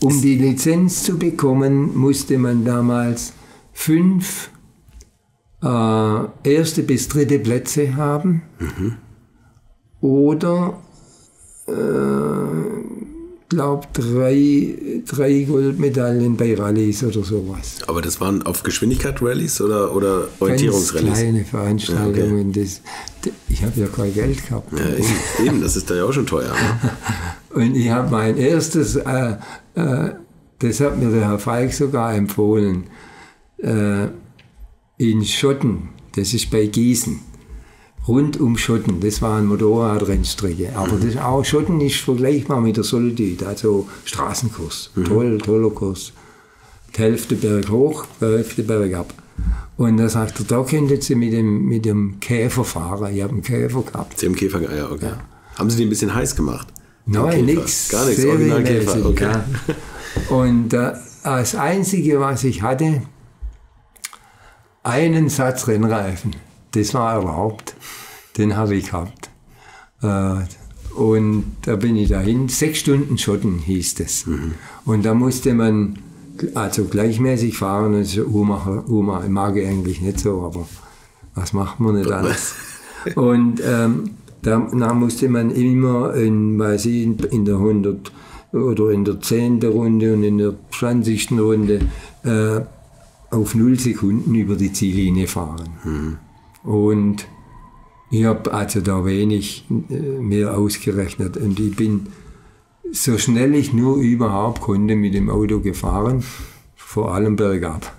Um die Lizenz zu bekommen, musste man damals fünf äh, erste bis dritte Plätze haben. Oder äh, glaube drei, drei Goldmedaillen bei Rallyes oder sowas. Aber das waren auf Geschwindigkeit-Rallyes oder, oder Ganz Orientierungsrallyes? kleine Veranstaltungen. Das, ich habe ja kein Geld gehabt. Ja, eben, eben, das ist da ja auch schon teuer. Ne? Und ich habe mein erstes, äh, äh, das hat mir der Herr Falk sogar empfohlen, äh, in Schotten, das ist bei Gießen, rund um Schotten, das war eine Motorradrennstrecke. Aber das auch Schotten ist vergleichbar mit der Solitude, also Straßenkurs. Toll, toller Kurs. Die Hälfte Berg hoch, die Hälfte Berg ab. Und da sagt er, da könnten Sie mit dem, mit dem Käfer fahren. Ich habe einen Käfer gehabt. Sie haben Käfer, ja, okay. Haben Sie die ein bisschen heiß gemacht? Nein, Käfer. nichts. Gar nichts, Originalkäfer, okay. Ja. Und äh, das Einzige, was ich hatte, einen Satz Rennreifen. Das war erlaubt. Den habe ich gehabt. Äh, und da bin ich dahin. Sechs Stunden Schotten hieß das. Und da musste man also gleichmäßig fahren. Das ist Uhrmacher, Uhrmacher. Ich mag ich eigentlich nicht so, aber was macht man nicht alles? Und ähm, da, da musste man immer in, weiß ich, in, der 100 oder in der 10. Runde und in der 20. Runde äh, auf 0 Sekunden über die Ziellinie fahren. Und ich habe also da wenig äh, mehr ausgerechnet und ich bin so schnell ich nur überhaupt konnte mit dem Auto gefahren, vor allem bergab.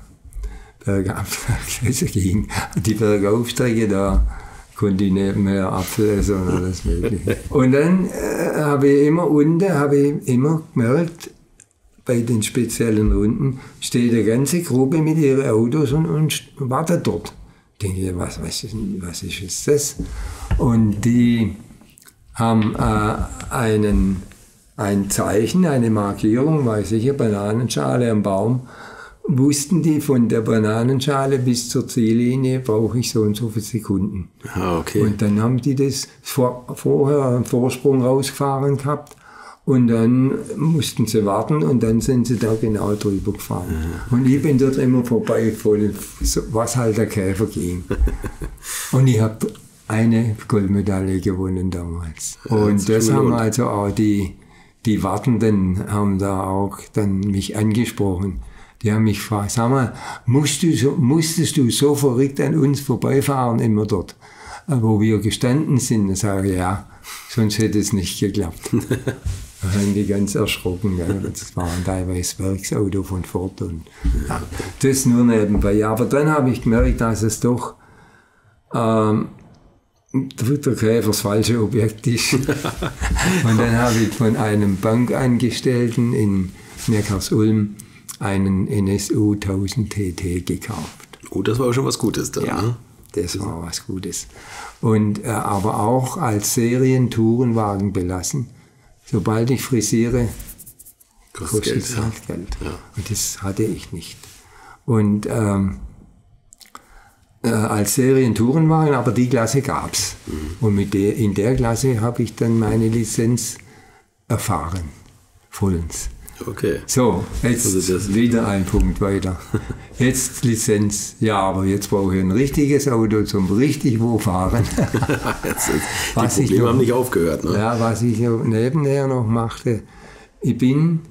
Bergab, also ging die Bergaufstrecke da konnte ich nicht mehr Apfel essen und alles mögliche. Und dann äh, habe ich immer unten, habe ich immer gemerkt, bei den speziellen Runden steht eine ganze Gruppe mit ihren Autos und, und wartet dort. Ich denke, was, was, ist, was ist jetzt das? Und die haben äh, einen, ein Zeichen, eine Markierung, weiß ich, eine Bananenschale am Baum. Wussten die von der Bananenschale bis zur Ziellinie brauche ich so und so viele Sekunden. Ah, okay. Und dann haben die das vor, vorher einen Vorsprung rausgefahren gehabt und dann mussten sie warten und dann sind sie da genau drüber gefahren. Und ich bin dort immer vorbei, voll, was halt der Käfer ging. und ich habe eine Goldmedaille gewonnen damals. Und das haben also auch die, die Wartenden haben da auch dann mich angesprochen. Die haben mich gefragt, sag mal, musst du so, musstest du so verrückt an uns vorbeifahren immer dort, wo wir gestanden sind? Da sage ich, ja, sonst hätte es nicht geklappt. Da waren die ganz erschrocken. Gell? Das war ein teilweise Werksauto von Ford. Und, ja, das nur nebenbei. Aber dann habe ich gemerkt, dass es doch ähm, der Käfer das falsche Objekt ist. und dann habe ich von einem Bankangestellten in Neckarsulm einen NSU 1000 TT gekauft. Oh, das war schon was Gutes dann. Ja, Ne? das war was Gutes. Und äh, aber auch als Serientourenwagen belassen. Sobald ich frisiere, Kostet Geld. es Ja. halt Geld. Ja. Und das hatte ich nicht. Und ähm, äh, als Serientourenwagen, aber die Klasse gab's. Mhm. Und mit der, in der Klasse habe ich dann meine Lizenz erfahren. Vollends. Okay. So, jetzt Also wieder ein Punkt weiter. Jetzt Lizenz. Ja, aber jetzt brauche ich ein richtiges Auto zum richtig wo fahren. Jetzt, die Was ich Probleme noch- haben nicht aufgehört. Ne? Ja, was ich noch nebenher noch machte, ich bin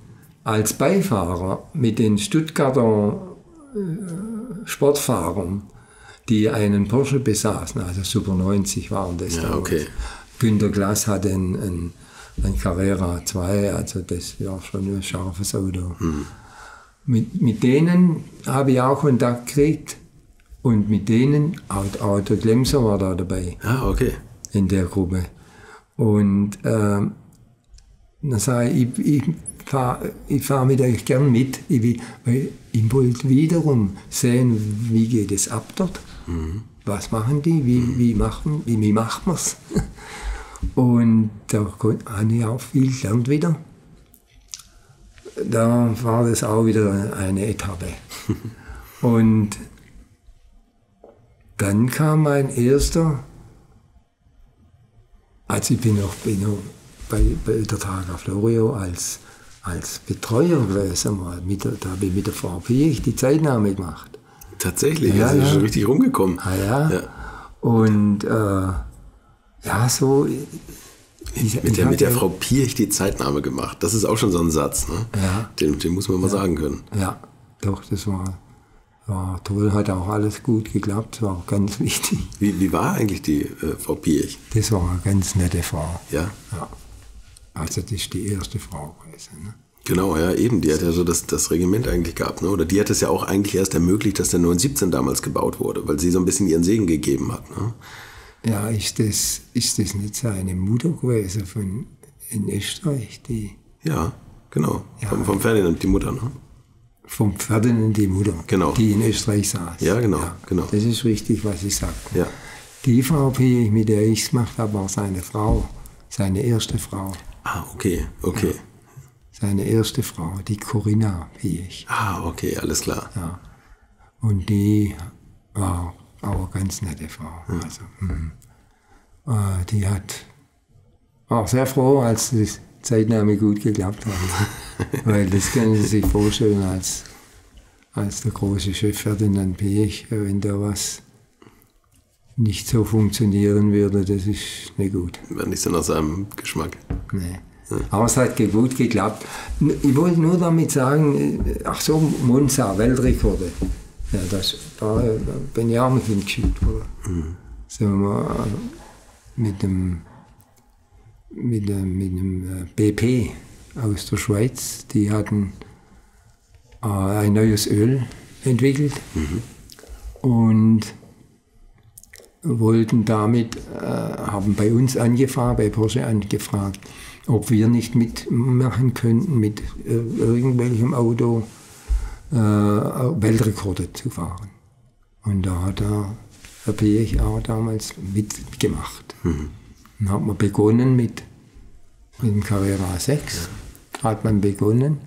als Beifahrer mit den Stuttgarter äh, Sportfahrern, die einen Porsche besaßen, also Super 90 waren das Ja, damals. okay. Günter Glass hatte ein, ein, ein Carrera 2, also das war schon ein scharfes Auto. Mit, mit denen habe ich auch Kontakt gekriegt und mit denen, auch, auch der Glemser war da dabei Ah, okay. in der Gruppe. Und ähm, dann sage ich, ich, ich fahre ich fahr mit euch gern mit, ich, will, weil ich wollte wiederum sehen, wie geht es ab dort, was machen die, wie, wie, machen, wie, wie macht man es. Und da kon- habe ich auch viel gelernt wieder. Da war das auch wieder eine Etappe. Und dann kam mein erster Also ich bin noch, bin noch bei, bei der Targa Florio als, als Betreuer gewesen. Mal. Mit da habe ich mit der Frau Piech die Zeitnahme gemacht. Tatsächlich, Ja, also ja. schon richtig rumgekommen. Ah, ja. Ja. Und äh, ja, so. Ich, Mit der, mit der Frau Pirch die Zeitnahme gemacht. Das ist auch schon so ein Satz, ne? Ja. Den, den muss man mal sagen können. Ja, doch, das war, war toll, hat auch alles gut geklappt, war auch ganz wichtig. Wie, wie war eigentlich die äh, Frau Pirch? Das war eine ganz nette Frau. Ja, Ja. Also das ist die erste Frau gewesen. Ne? genau, ja, eben. Die hat ja so das, das Regiment eigentlich gehabt, ne? Oder die hat es ja auch eigentlich erst ermöglicht, dass der 917 damals gebaut wurde, weil sie so ein bisschen ihren Segen gegeben hat, ne? Ja, ist das, ist das nicht seine Mutter gewesen von in Österreich, die Ja, genau. Ja. Vom, vom Ferdinand, die Mutter, ne? vom Ferdinand die Mutter, Genau. die in Österreich saß. Ja, genau, genau. Das ist richtig, was ich sage. Ja. Die Frau, P., mit der ich es gemacht habe, war seine Frau, seine erste Frau. Ah, okay, okay. Seine erste Frau, die Corinna Piech. Ah, okay, alles klar. Ja. Und die war auch eine ganz nette Frau. Also, mhm. äh, die hat, war sehr froh, als die Zeitnahme gut geklappt hat. Weil das können Sie sich vorstellen, als, als der große Chef Ferdinand Piech, wenn da was nicht so funktionieren würde, das ist nicht gut. War nicht so nach seinem Geschmack. Nee. Aber es hat gut geklappt. Ich wollte nur damit sagen, äh, ach so, Monza, Weltrekorde. Ja, das war, da bin ich auch mit hingeschickt worden. Sind wir äh, mit dem, mit dem, mit dem äh, BP aus der Schweiz, die hatten äh, ein neues Öl entwickelt und wollten damit, äh, haben bei uns angefragt, bei Porsche angefragt, ob wir nicht mitmachen könnten, mit äh, irgendwelchem Auto äh, Weltrekorde zu fahren. Und da hat der Herr Piech auch damals mitgemacht. Dann hat man begonnen mit, mit dem Carrera 6, hat man begonnen.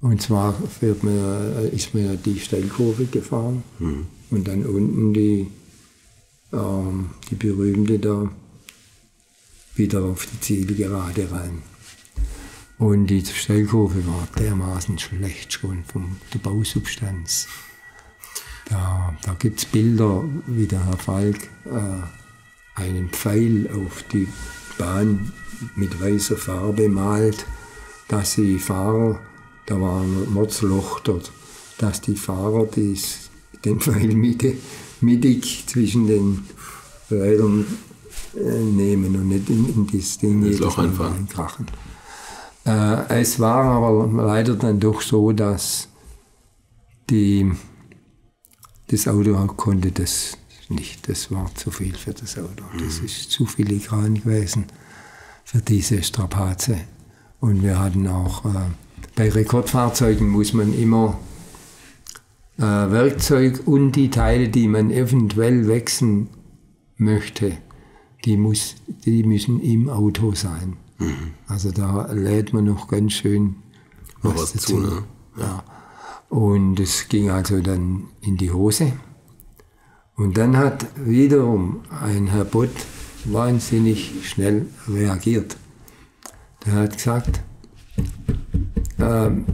Und zwar fährt man, ist man die Steilkurve gefahren und dann unten die, ähm, die berühmte da wieder auf die Zielgerade rein. Und die Steilkurve war dermaßen schlecht schon von der Bausubstanz. Da, da gibt es Bilder, wie der Herr Falk äh, einen Pfeil auf die Bahn mit weißer Farbe malt, dass die Fahrer, da war ein Mordsloch dort, dass die Fahrer dies, den Pfeil mitte, mittig zwischen den Rädern äh, nehmen und nicht in, in das Ding jedes Loch einfahren. reinkrachen. Äh, es war aber leider dann doch so, dass die, das Auto konnte das nicht. Das war zu viel für das Auto. Das ist zu filigran gewesen für diese Strapaze. Und wir hatten auch, äh, bei Rekordfahrzeugen muss man immer äh, Werkzeug und die Teile, die man eventuell wechseln möchte, die, muss, die müssen im Auto sein. Also da lädt man noch ganz schön was, was dazu. zu, ne? Ja. Und es ging also dann in die Hose. Und dann hat wiederum ein Herr Bott wahnsinnig schnell reagiert. Der hat gesagt, ähm,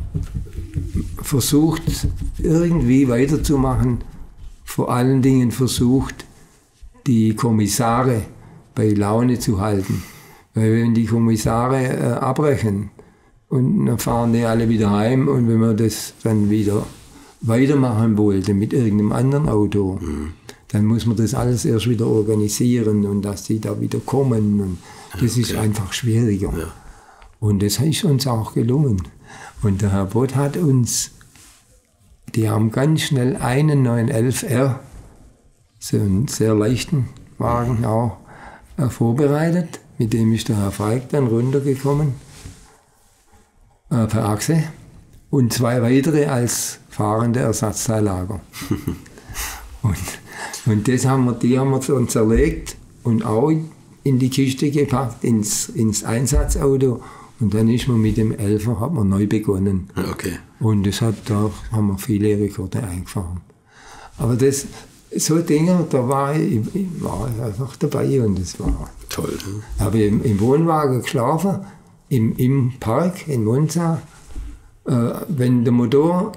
versucht irgendwie weiterzumachen, vor allen Dingen versucht, die Kommissare bei Laune zu halten. Weil wenn die Kommissare äh, abbrechen und dann fahren die alle wieder heim und wenn man das dann wieder weitermachen wollte mit irgendeinem anderen Auto, dann muss man das alles erst wieder organisieren und dass die da wieder kommen. Und das ist einfach schwieriger. Und das ist uns auch gelungen. Und der Herr Bott hat uns, die haben ganz schnell einen 911R, so einen sehr leichten Wagen auch, äh, vorbereitet. Mit dem ist der Herr Falk dann runtergekommen äh, per Achse und zwei weitere als fahrende Ersatzteillager. und, und das haben wir, die haben wir dann zerlegt und auch in die Kiste gepackt, ins, ins Einsatzauto. Und dann ist man mit dem Elfer, hat man neu begonnen. Okay. Und das hat, da haben wir viele Rekorde eingefahren. Aber das, so Dinge, da war ich, ich war einfach dabei und es war. Toll. Ich habe im, im Wohnwagen geschlafen, im, im Park in Monza. Äh, wenn der Motor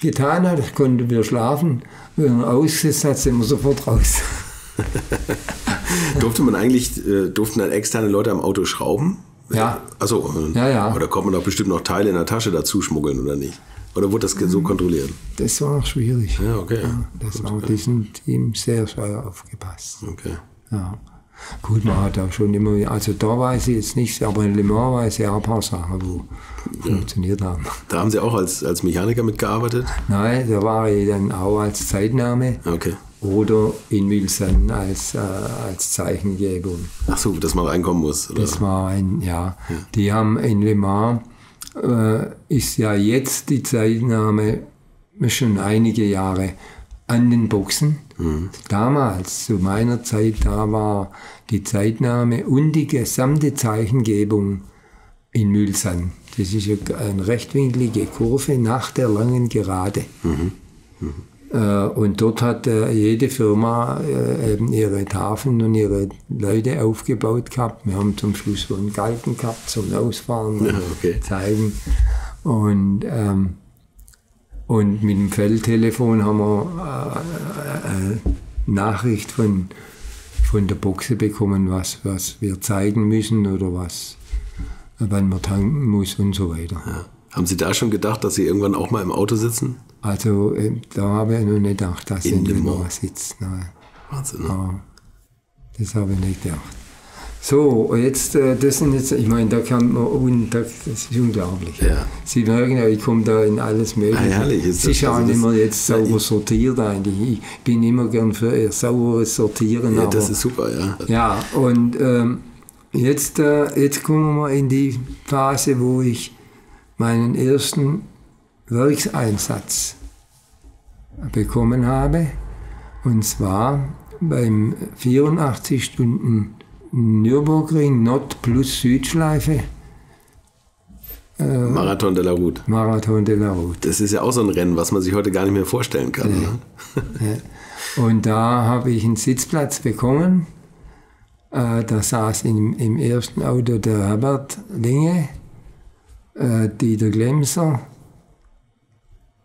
getan hat, konnten wir schlafen. Wenn er ausgesetzt hat, sind wir sofort raus. Durfte man eigentlich, äh, durften dann externe Leute am Auto schrauben? Ja. Achso, Ja, ja. oder kommt man doch bestimmt noch Teile in der Tasche dazu schmuggeln oder nicht? Oder wurde das so kontrolliert? Das war schwierig. Ja, okay. Das war diesem Team sehr schwer aufgepasst. Okay. Ja. Gut, man hat auch schon immer, also da weiß ich jetzt nichts, aber in Le Mans weiß ich auch ein paar Sachen, wo funktioniert haben. Da haben Sie auch als, als Mechaniker mitgearbeitet? Nein, da war ich dann auch als Zeitnahme Okay. oder in Wilson als, äh, als Zeichengebung. Ach so, dass man reinkommen muss. Oder? Das war ein, ja, die haben in Le Mans, äh, ist ja jetzt die Zeitnahme schon einige Jahre an den Boxen. Damals, zu meiner Zeit, da war die Zeitnahme und die gesamte Zeichengebung in Mülsan. Das ist eine rechtwinklige Kurve nach der langen Gerade. Äh, Und dort hat äh, jede Firma äh, eben ihre Tafeln und ihre Leute aufgebaut gehabt. Wir haben zum Schluss so einen Galgen gehabt zum Ausfahren und okay. zeigen. Und, ähm, und mit dem Feldtelefon haben wir äh, eine Nachricht von, von der Boxe bekommen, was, was wir zeigen müssen oder was, wann man tanken muss und so weiter. Ja. Haben Sie da schon gedacht, dass Sie irgendwann auch mal im Auto sitzen? Also äh, da habe ich noch nicht gedacht, dass In in Le dem sitzt. Nein. Wahnsinn. Ne? Ja, das habe ich nicht gedacht. So, jetzt, äh, das sind jetzt, ich meine, da kann man, un, das ist unglaublich. Ja. Sie merken ja, ich komme da in alles Mögliche. Ah, herrlich ist Sie das. schauen Also immer jetzt sauber ich- sortiert eigentlich. Ich bin immer gern für eher sauberes Sortieren. Ja, aber, das ist super, ja. ja, und ähm, jetzt, äh, jetzt kommen wir in die Phase, wo ich meinen ersten Werkseinsatz bekommen habe. Und zwar beim 84 Stunden Nürburgring Nord plus Südschleife Marathon de la Route. Marathon de la Route. Das ist ja auch so ein Rennen, was man sich heute gar nicht mehr vorstellen kann. Ne? Und da habe ich einen Sitzplatz bekommen. Äh, da saß im, im ersten Auto der Herbert Linge, äh, Dieter Glemser.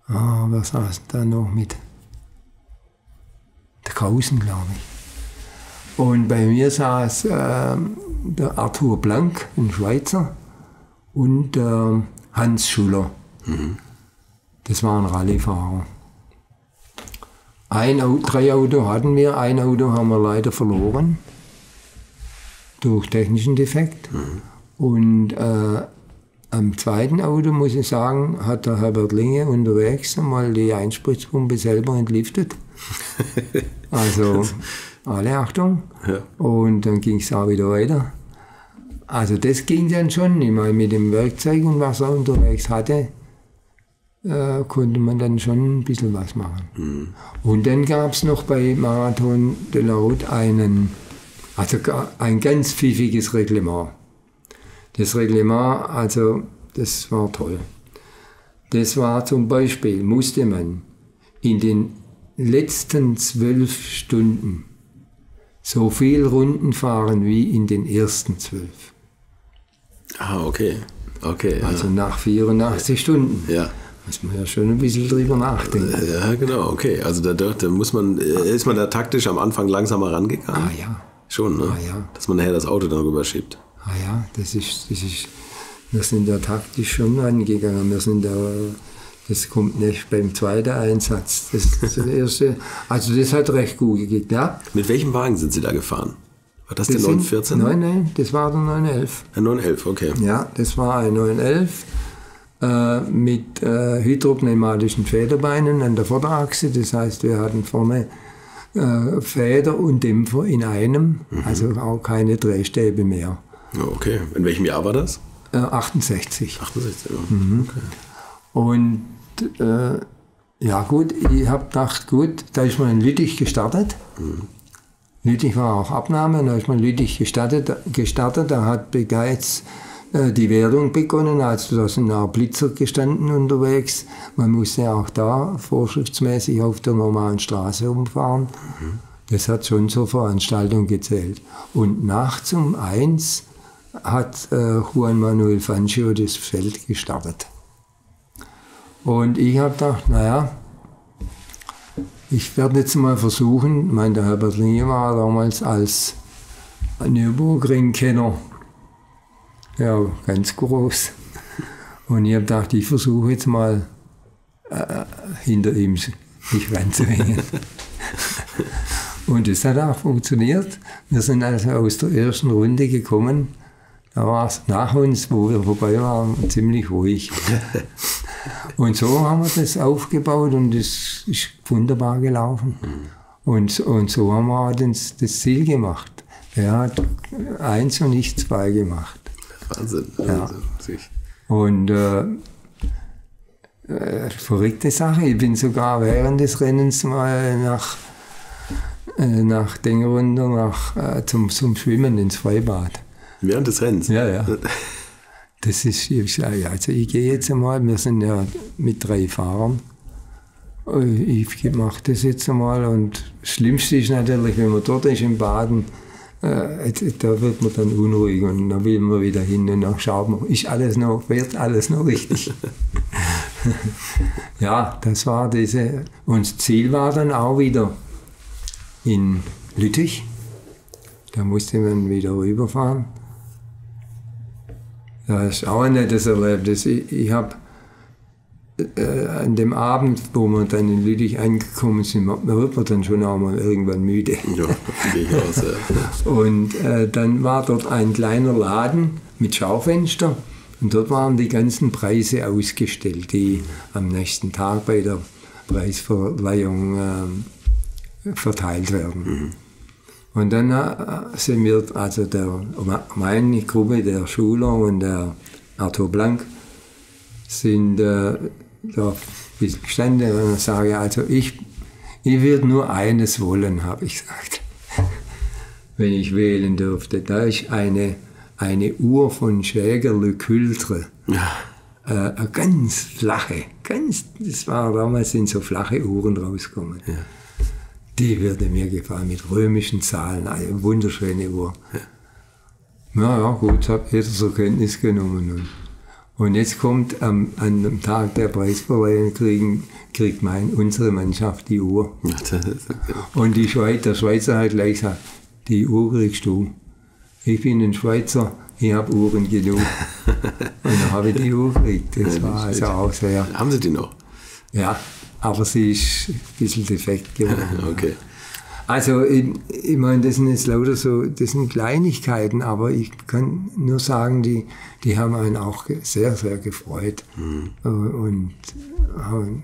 Ah, wer saß da noch mit? Der Krausen, glaube ich. Und bei mir saß ähm, der Arthur Blank, ein Schweizer, und ähm, Hans Schuller. Das waren Rallyefahrer. Ein Auto, drei Auto hatten wir, ein Auto haben wir leider verloren durch technischen Defekt. Und äh, am zweiten Auto, muss ich sagen, hat der Herbert Linge unterwegs einmal die Einspritzpumpe selber entlüftet. Also alle Achtung. Ja. Und dann ging es auch wieder weiter. Also das ging dann schon. Ich meine, mit dem Werkzeug und was er unterwegs hatte, äh, konnte man dann schon ein bisschen was machen. Und dann gab es noch bei Marathon de la Route einen, also ein ganz pfiffiges Reglement. Das Reglement, also das war toll. Das war zum Beispiel, musste man in den letzten zwölf Stunden so viel Runden fahren wie in den ersten zwölf. Ah, okay. Okay. Ja. Also nach 84 Stunden. ja. Muss man ja schon ein bisschen drüber nachdenken. Ja, genau, okay. Also da, da, da muss man, äh, ist man da taktisch am Anfang langsamer rangegangen? Ah ja, Schon, ne? Ah, ja. Dass man nachher das Auto dann rüberschiebt. Ah ja, das ist, das ist, wir sind da taktisch schon rangegangen. Wir sind da, das kommt nicht beim zweiten Einsatz. Das ist der erste, also das hat recht gut geklappt. Ja. Mit welchem Wagen sind Sie da gefahren? War das der Das sind- 914? Nein, nein, das war der 911. Der 911, okay. Ja, das war ein 911 äh, mit äh, hydropneumatischen Federbeinen an der Vorderachse. Das heißt, wir hatten vorne äh, Feder und Dämpfer in einem, also auch keine Drehstäbe mehr. Okay. In welchem Jahr war das? Äh, 68. 68, ja. Mhm. Und äh, ja gut, ich habe gedacht, gut, da ist man in Lüttich gestartet. Lüttich war auch Abnahme, da ist man in Lüttich gestartet, gestartet da hat bereits äh, die Wertung begonnen. Also da sind auch Blitzer gestanden unterwegs. Man musste auch da vorschriftsmäßig auf der normalen Straße umfahren. Das hat schon zur Veranstaltung gezählt. Und nachts um eins hat äh, Juan Manuel Fangio das Feld gestartet. Und ich habe gedacht, naja, ich werde jetzt mal versuchen, ich meine, der Herbert Linge war damals als Nürburgring-Kenner ja, ganz groß. Und ich habe gedacht, ich versuche jetzt mal äh, hinter ihm mich reinzuhängen. Und das hat auch funktioniert. Wir sind also aus der ersten Runde gekommen. Da war es nach uns, wo wir vorbei waren, ziemlich ruhig. Und so haben wir das aufgebaut und es ist wunderbar gelaufen. Und, und so haben wir das, das Ziel gemacht. Er hat eins und ich zwei gemacht. Wahnsinn. Ja. Also, sich- Und äh, äh, verrückte Sache. Ich bin sogar während des Rennens mal nach, äh, nach Dengerunde nach, äh, zum, zum Schwimmen ins Freibad. Während des Rennens. Ja, ja. Das ist, also ich gehe jetzt einmal, wir sind ja mit drei Fahrern. Äh, Ich mache das jetzt einmal und das Schlimmste ist natürlich, wenn man dort ist im Baden, äh, da wird man dann unruhig und dann will man wieder hin und dann schaut man, ist alles noch, wird alles noch richtig. ja, das war diese, und das Ziel war dann auch wieder in Lüttich. Da musste man wieder rüberfahren. Ja, das ist auch ein nettes Erlebnis. Ich, ich habe äh, an dem Abend, wo wir dann in Lüttich angekommen sind, wird man dann schon auch mal irgendwann müde. Ja, ich aus. Ja. Und äh, dann war dort ein kleiner Laden mit Schaufenster und dort waren die ganzen Preise ausgestellt, die am nächsten Tag bei der Preisverleihung ähm, verteilt werden. Und dann äh, sind wir, also der, meine Gruppe, der Schuler und der Arthur Blank, sind äh, da ein bisschen gestanden und sage ich, also ich, ich würde nur eines wollen, habe ich gesagt wenn ich wählen dürfte. Da ist eine, eine Uhr von Schäger Le Cultre. Äh, eine ganz flache, ganz, das war damals sind so flache Uhren rausgekommen. Die würde mir gefallen, mit römischen Zahlen, eine wunderschöne Uhr. Ja, ja, gut, habe jeder zur Kenntnis genommen. Und, und jetzt kommt am, an dem Tag der Preisverleihung, kriegen, kriegt mein, unsere Mannschaft die Uhr. Ist- Und die Schweiz, der Schweizer hat gleich gesagt, die Uhr kriegst du. Ich bin ein Schweizer, ich habe Uhren genug. Und dann habe ich die Uhr gekriegt. Das war also auch sehr, Haben Sie die noch? ja, aber sie ist ein bisschen defekt geworden. Okay. Also ich, ich meine, das sind jetzt lauter so, das sind Kleinigkeiten, aber ich kann nur sagen, die, die haben einen auch sehr, sehr gefreut Äh, und haben,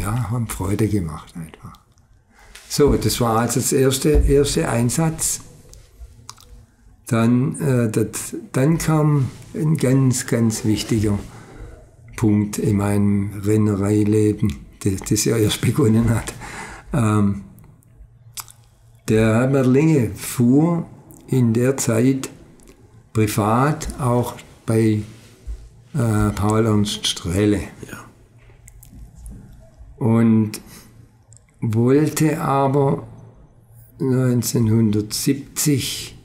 ja, haben Freude gemacht einfach. So, das war also das erste, erste Einsatz. Dann, äh, das, dann kam ein ganz, ganz wichtiger Punkt in meinem Rennereileben, das, das ja erst begonnen hat. Ähm, der Herbert Linge fuhr in der Zeit privat auch bei äh, Paul Ernst Strehle. Ja. Und wollte aber 1970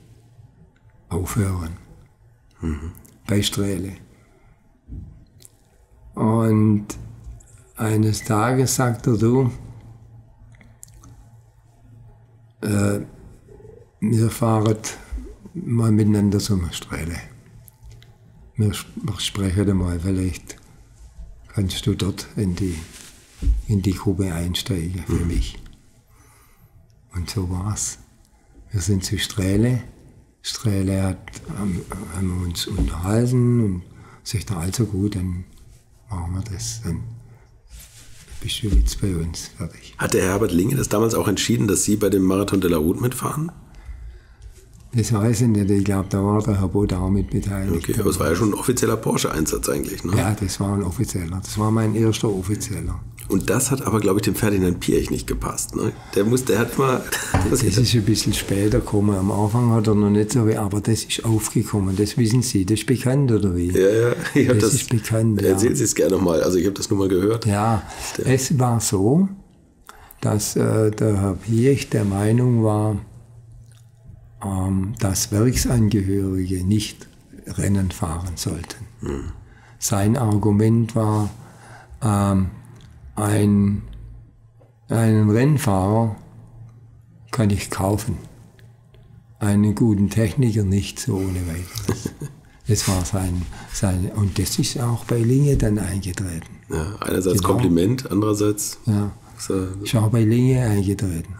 aufhören bei Strehle. Und eines Tages sagt er, du, äh, wir fahren mal miteinander zum Strehle. Wir, wir sprechen einmal, vielleicht kannst du dort in die, in die Gruppe einsteigen für mich. Und so war's. Wir sind zu Strähle. Strähle hat, haben, haben wir uns unterhalten und sagt also gut, dann machen wir das. Dann bist du jetzt bei uns fertig. Hat der Herbert Linge das damals auch entschieden, dass Sie bei dem Marathon de la Route mitfahren? Das weiß ich nicht. Ich glaube, da war der Herr Bode auch mit beteiligt. Okay, aber es war ja schon ein offizieller Porsche-Einsatz eigentlich, ne? Ja, das war ein offizieller. Das war mein erster offizieller. Und das hat aber, glaube ich, dem Ferdinand Piech nicht gepasst, ne? Der muss, der hat mal... Das ist ein bisschen später gekommen. Am Anfang hat er noch nicht so, aber das ist aufgekommen. Das wissen Sie. Das ist bekannt, oder wie? Ja, ja. Ich hab Das ist bekannt, ja. Erzählen Sie es gerne nochmal. Also ich habe das nur mal gehört. Ja, es war so, dass äh, der Herr Piech der Meinung war, dass Werksangehörige nicht Rennen fahren sollten. Sein Argument war, ähm, ein, einen Rennfahrer kann ich kaufen, einen guten Techniker nicht so ohne weiteres. Das war sein, sein, und das ist auch bei Linge dann eingetreten. Ja, einerseits Genau. Kompliment, andererseits... Ja. So, Ich habe bei Linge eingetreten.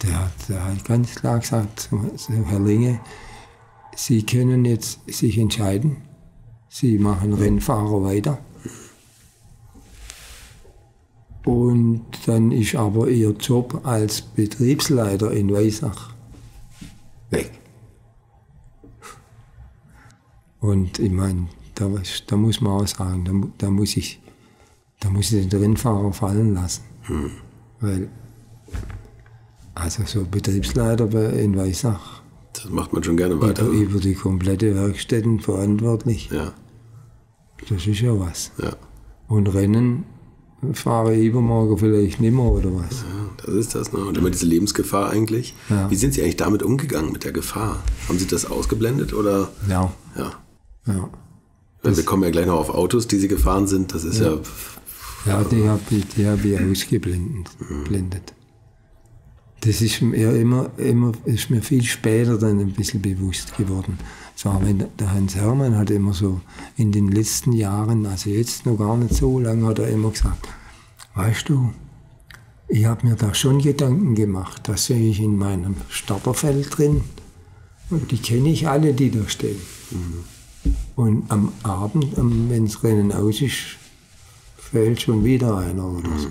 Der, hat, der hat ganz klar gesagt, Herr Linge, Sie können jetzt sich entscheiden. Sie machen Rennfahrer weiter. Und dann ist aber Ihr Job als Betriebsleiter in Weisach weg. Und ich meine, da, da muss man auch sagen, da, da, muss ich, da muss ich den Rennfahrer fallen lassen. Weil, also so Betriebsleiter bei- in Weissach, das macht man schon gerne weiter. über, über die komplette Werkstätten verantwortlich, Ja, das ist ja was. ja. Und Rennen fahre ich übermorgen vielleicht nimmer oder was. Ja, das ist das. Ne? Und immer diese Lebensgefahr eigentlich. Ja. Wie sind Sie eigentlich damit umgegangen, mit der Gefahr? Haben Sie das ausgeblendet oder? Ja, Ja. ja. Weil wir kommen ja gleich noch auf Autos, die Sie gefahren sind. Das ist ja, Ja, die habe ich, die hab ich ausgeblendet. Blendet. Das ist mir immer, immer, ist mir viel später dann ein bisschen bewusst geworden. Zwar, wenn der Hans Hermann hat immer so in den letzten Jahren, also jetzt noch gar nicht so lange, hat er immer gesagt, weißt du, ich habe mir da schon Gedanken gemacht, da sehe ich in meinem Starterfeld drin und die kenne ich alle, die da stehen. Und am Abend, wenn das Rennen aus ist, fällt schon wieder einer oder so.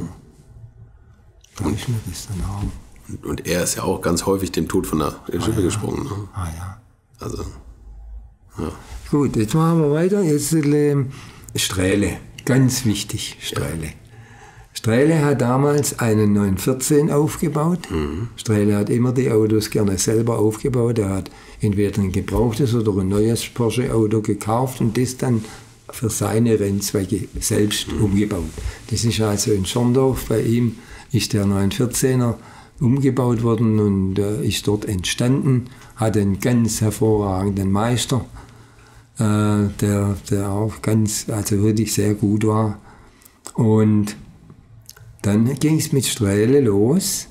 Da ist mir das dann auch. und er ist ja auch ganz häufig dem Tod von der Schippe gesprungen. Ne? Ah ja. Also, Gut, jetzt machen wir weiter. Jetzt äh, Strähle. Ganz wichtig, Strähle. Strähle hat damals einen 914 aufgebaut. Strähle hat immer die Autos gerne selber aufgebaut. Er hat entweder ein gebrauchtes oder ein neues Porsche-Auto gekauft und das dann für seine Rennzwecke selbst umgebaut. Das ist also in Schorndorf bei ihm ist der 914er umgebaut worden und äh, ist dort entstanden, hat einen ganz hervorragenden Meister, äh, der, der auch ganz, also wirklich sehr gut war. Und dann ging es mit Strähle los.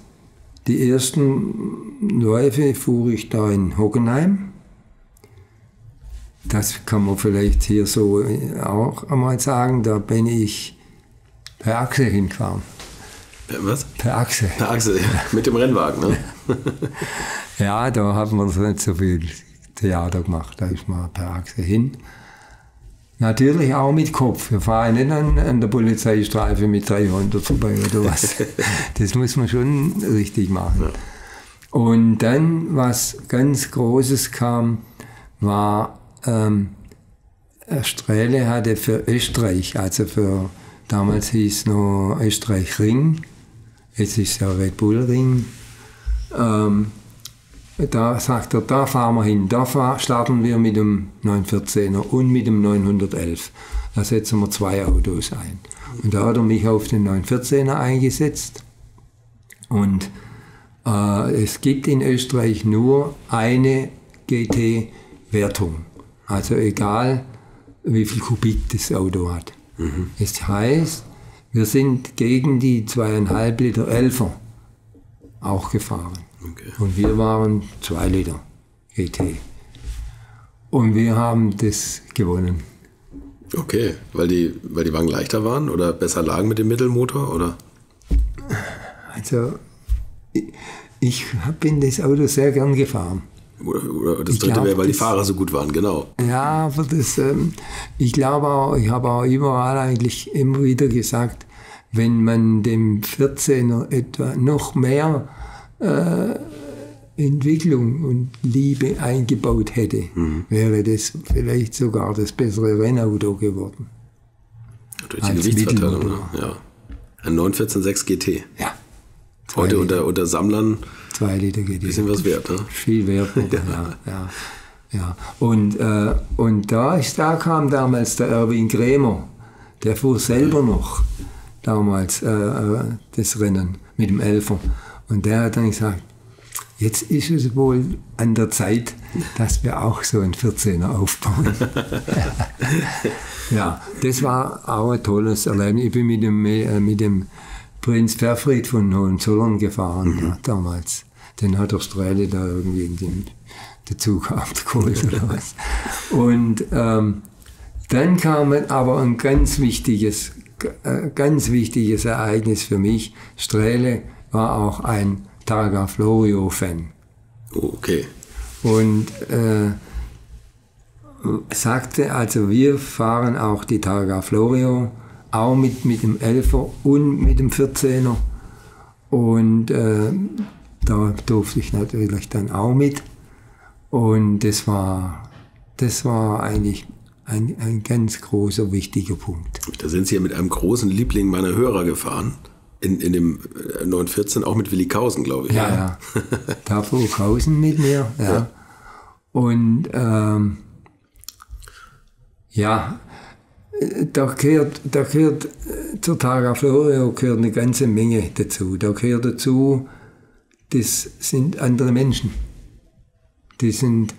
Die ersten Läufe fuhr ich da in Hockenheim. Das kann man vielleicht hier so auch einmal sagen. Da bin ich per Achse hingefahren. ja, was? Per Achse. Per Achse, ja, mit dem Rennwagen. Ne? Ja, da hat man nicht so viel Theater gemacht. Da ist man per Achse hin. Natürlich auch mit Kopf. Wir fahren nicht an, an der Polizeistreife mit 300 vorbei oder was. Das muss man schon richtig machen. Und dann, was ganz Großes kam, war, ähm, Strähle hatte für Österreich, also für, damals hieß noch Österreich Ring, jetzt ist ja Red Bull Ring, ähm, da sagt er, da fahren wir hin, da fahr, starten wir mit dem 914er und mit dem 911. Da setzen wir zwei Autos ein. Und da hat er mich auf den 914er eingesetzt. Und äh, es gibt in Österreich nur eine GT-Wertung. Also egal, wie viel Kubik das Auto hat. Das heißt, wir sind gegen die zweieinhalb Liter Elfer auch gefahren. Okay. Und wir waren 2 Liter GT. Und wir haben das gewonnen. okay, weil die, weil die Wagen leichter waren oder besser lagen mit dem Mittelmotor? Oder? Also ich, ich bin das Auto sehr gern gefahren. Oder, oder das Ich dritte glaub, wäre, weil die Fahrer so gut waren, genau. Ja, aber das, ähm, ich glaube auch, ich habe auch überall eigentlich immer wieder gesagt, wenn man dem 14er etwa noch mehr äh, Entwicklung und Liebe eingebaut hätte, wäre das vielleicht sogar das bessere Rennauto geworden. Durch die Gewichtsverteilung, ne? Ja. Ein 914.6 GT. Ja. Heute Zwei unter, unter Sammlern Zwei Liter geht bisschen was wert, ne? Viel wert. ja. Ja, ja. Und, äh, und da, ist, da kam damals der Erwin Krämer, der fuhr selber noch damals äh, äh, das Rennen mit dem Elfer. Und der hat dann gesagt, jetzt ist es wohl an der Zeit, dass wir auch so einen 14er aufbauen. ja, das war auch ein tolles Erlebnis. Ich bin mit dem, äh, mit dem Prinz Verfried von Hohenzollern gefahren ja, damals. Den hat der Strähle da irgendwie in den, den Zug abgeholt oder was. Und ähm, dann kam aber ein ganz wichtiges, äh, ganz wichtiges Ereignis für mich. Strähle war auch ein Targa Florio-Fan Oh, okay. und äh, sagte, also wir fahren auch die Targa Florio, auch mit, mit dem 11er und mit dem 14er. Und äh, da durfte ich natürlich dann auch mit. Und das war, das war eigentlich ein, ein ganz großer, wichtiger Punkt. Da sind Sie ja mit einem großen Liebling meiner Hörer gefahren. In, in dem äh, 914, auch mit Willi Kausen, glaube ich. Ja, ja. Da fuhr Kausen mit mir, ja. Ja. Und ähm, ja, äh, da gehört, da gehört äh, zur Targa Florio gehört eine ganze Menge dazu. Da gehört dazu, das sind andere Menschen. Die sind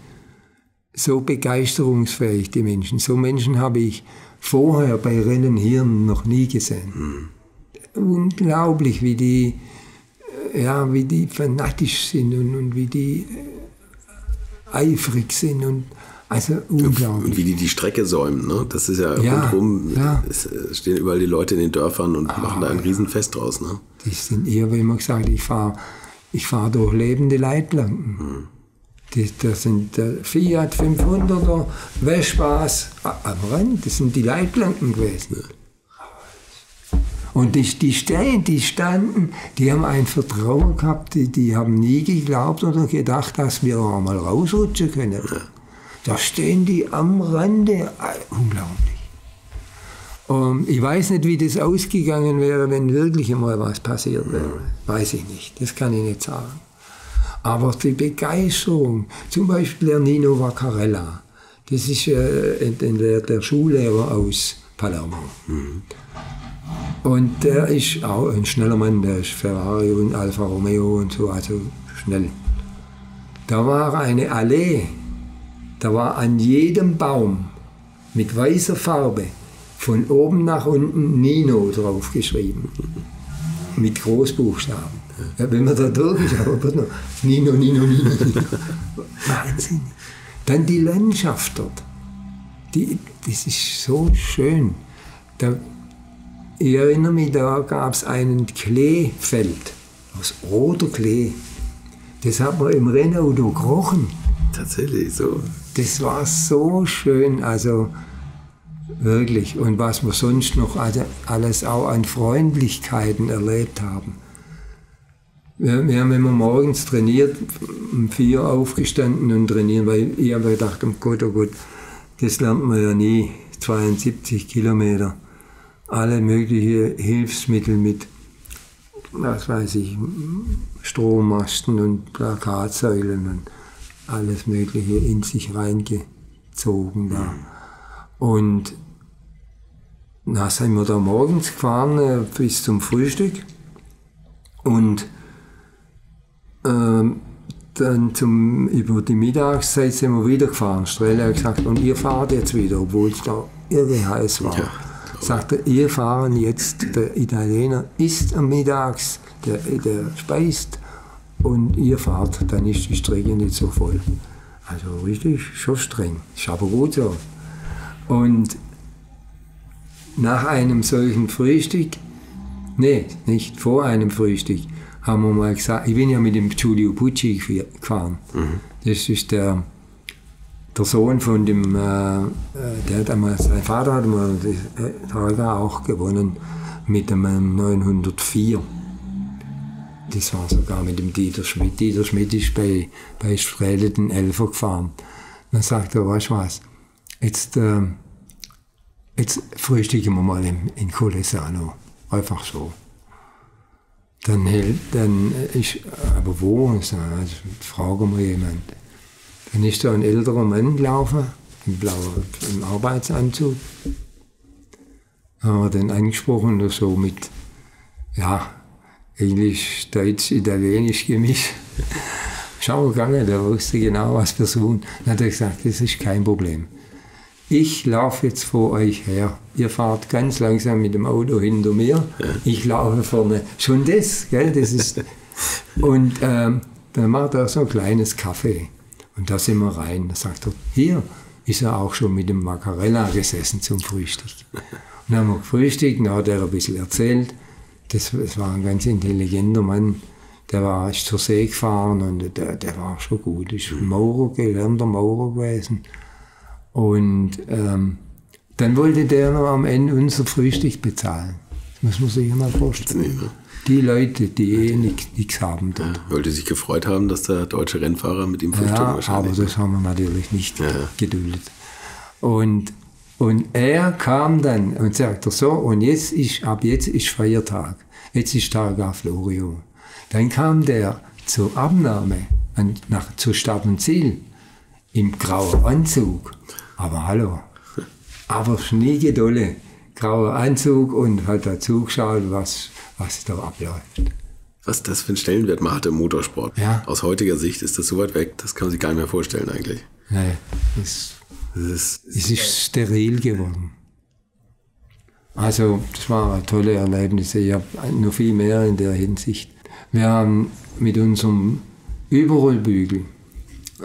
so begeisterungsfähig, die Menschen. So Menschen habe ich vorher bei Rennen hier noch nie gesehen. Unglaublich, wie die, äh, ja, wie die fanatisch sind und, und wie die äh, eifrig sind und also unglaublich. Und wie die die Strecke säumen, ne? Das ist ja, Ja, rundherum, ja. es äh, stehen überall die Leute in den Dörfern und machen da ein Riesenfest draus, ne? Die sind eher, wie immer gesagt, ich fahre ich fahr durch lebende Leitplanken. Die, das sind der Fiat 500er, Vespas am Rand, das sind die Leitplanken gewesen. Und die, die stehen, die standen, die haben ein Vertrauen gehabt, die, die haben nie geglaubt oder gedacht, dass wir auch mal rausrutschen können. Da stehen die am Rande, unglaublich. Und ich weiß nicht, wie das ausgegangen wäre, wenn wirklich einmal was passiert wäre. Weiß ich nicht, das kann ich nicht sagen. Aber die Begeisterung, zum Beispiel der Nino Vaccarella, das ist äh, der, der Schullehrer aus Palermo. Und der ist auch ein schneller Mann, der ist Ferrari und Alfa Romeo und so, also schnell. Da war eine Allee, da war an jedem Baum mit weißer Farbe von oben nach unten Nino draufgeschrieben. Mit Großbuchstaben. Ja, wenn man da durchschaut, wird noch Nino, Nino, Nino, Nino. Wahnsinn. Dann die Landschaft dort. Die, das ist so schön. Da, ich erinnere mich, da gab es einen Kleefeld aus roter Klee. Das hat man im Rennauto gerochen. Tatsächlich so. Das war so schön, also wirklich. Und was wir sonst noch alles auch an Freundlichkeiten erlebt haben. Wir, wir haben immer morgens trainiert, um vier aufgestanden und trainieren, weil ich habe gedacht, oh Gott, oh Gott, das lernt man ja nie, 72 Kilometer. Alle möglichen Hilfsmittel mit, was weiß ich, Strommasten und Plakatsäulen und alles Mögliche in sich reingezogen da. Und na, sind wir da morgens gefahren äh, bis zum Frühstück und ähm, dann zum, über die Mittagszeit sind wir wieder gefahren. Strelle hat gesagt, und ihr fahrt jetzt wieder, obwohl es da irre heiß war. Ja. Sagte, ihr fahren jetzt, der Italiener isst am Mittags, der, der speist und ihr fahrt, dann ist die Strecke nicht so voll. Also richtig, schon streng. Ist aber gut so. Und nach einem solchen Frühstück, nee, nicht vor einem Frühstück, haben wir mal gesagt, ich bin ja mit dem Giulio Pucci gefahren. Das ist der, der Sohn von dem, äh, äh, der hat einmal, sein Vater hat mal das äh, Targa auch gewonnen mit einem 904. Das war sogar mit dem Dieter Schmidt. Dieter Schmidt ist bei, bei Strähle den Elfer gefahren. Dann sagt er, weißt du was, jetzt, äh, jetzt frühstücken wir mal in, in Colesano. Einfach so. Dann hält, dann ist, aber wo? Also, fragen wir jemand. Dann ist da ein älterer Mann gelaufen, im blauen im Arbeitsanzug. Haben wir den angesprochen, oder so mit, ja, Englisch, Deutsch, Italienisch gemischt. Schau gegangen, der wusste genau, was wir suchen. Dann hat er gesagt, das ist kein Problem. Ich laufe jetzt vor euch her. Ihr fahrt ganz langsam mit dem Auto hinter mir. Ich laufe vorne. Schon das, gell? Das ist. Und ähm, dann macht er so ein kleines Kaffee. Und da sind wir rein. Da sagt er, hier ist er auch schon mit dem Macarella gesessen zum Frühstück. Und dann haben wir gefrühstückt, dann hat er ein bisschen erzählt. Das, das war ein ganz intelligenter Mann. Der war ist zur See gefahren und der, der war schon gut. Ist Maurer, gelernter Maurer gewesen. Und ähm, dann wollte der noch am Ende unser Frühstück bezahlen. Das muss man sich mal vorstellen. Die Leute, die eh nichts haben dort. Ja, wollte sich gefreut haben, dass der deutsche Rennfahrer mit ihm frühstückt Ja, wahrscheinlich. aber das haben wir natürlich nicht Ja. geduldet. Und, und er kam dann und sagte so, und jetzt ist, ab jetzt ist Feiertag. Jetzt ist Targa Florio. Dann kam der zur Abnahme an, nach, zu Start und Ziel im grauen Anzug. Aber hallo, aber schnieke dolle. Grauer Anzug und hat dazu geschaut, was, was da abläuft. Was das für einen Stellenwert mal hatte im Motorsport. Ja. Aus heutiger Sicht ist das so weit weg, das kann man sich gar nicht mehr vorstellen eigentlich. Nee, Das es ist steril geworden. Also, das war tolle Erlebnisse. Ich habe noch viel mehr in der Hinsicht. Wir haben mit unserem Überrollbügel,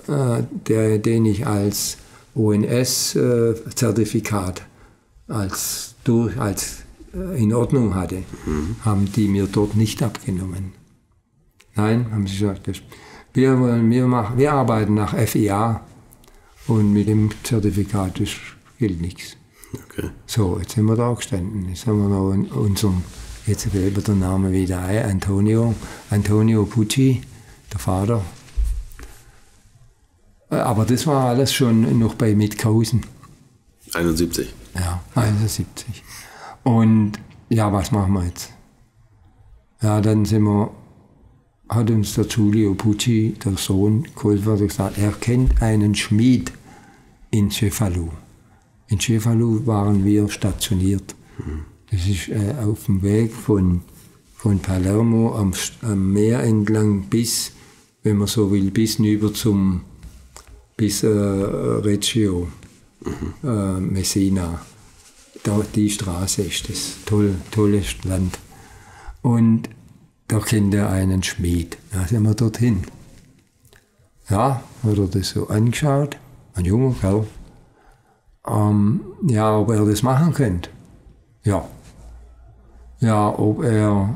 äh, der, den ich als ONS-Zertifikat als, durch, als äh, in Ordnung hatte, haben die mir dort nicht abgenommen. Nein, haben sie gesagt, wir, wollen, wir, machen, wir arbeiten nach FIA und mit dem Zertifikat das gilt nichts. okay. So, jetzt sind wir da gestanden. Jetzt haben wir noch in unserem, jetzt fällt mir der Name wieder ein, Antonio, Antonio Pucci, der Vater. Äh, Aber das war alles schon noch bei Mitkausen. 71. Ja, 71. Und ja, was machen wir jetzt? Ja, dann sind wir, hat uns der Giulio Pucci, der Sohn, und gesagt, er kennt einen Schmied in Cefalù. In Cefalù waren wir stationiert. Das ist äh, auf dem Weg von, von Palermo am, am Meer entlang bis, wenn man so will, bis hinüber zum, bis äh, Reggio, äh, Messina. Da, die Straße ist das. Toll, tolles Land. Und da kennt er einen Schmied. Da sind wir dorthin. Ja, hat er das so angeschaut. Ein junger Kerl. Ähm, ja, ob er das machen könnte. Ja. Ja, ob er.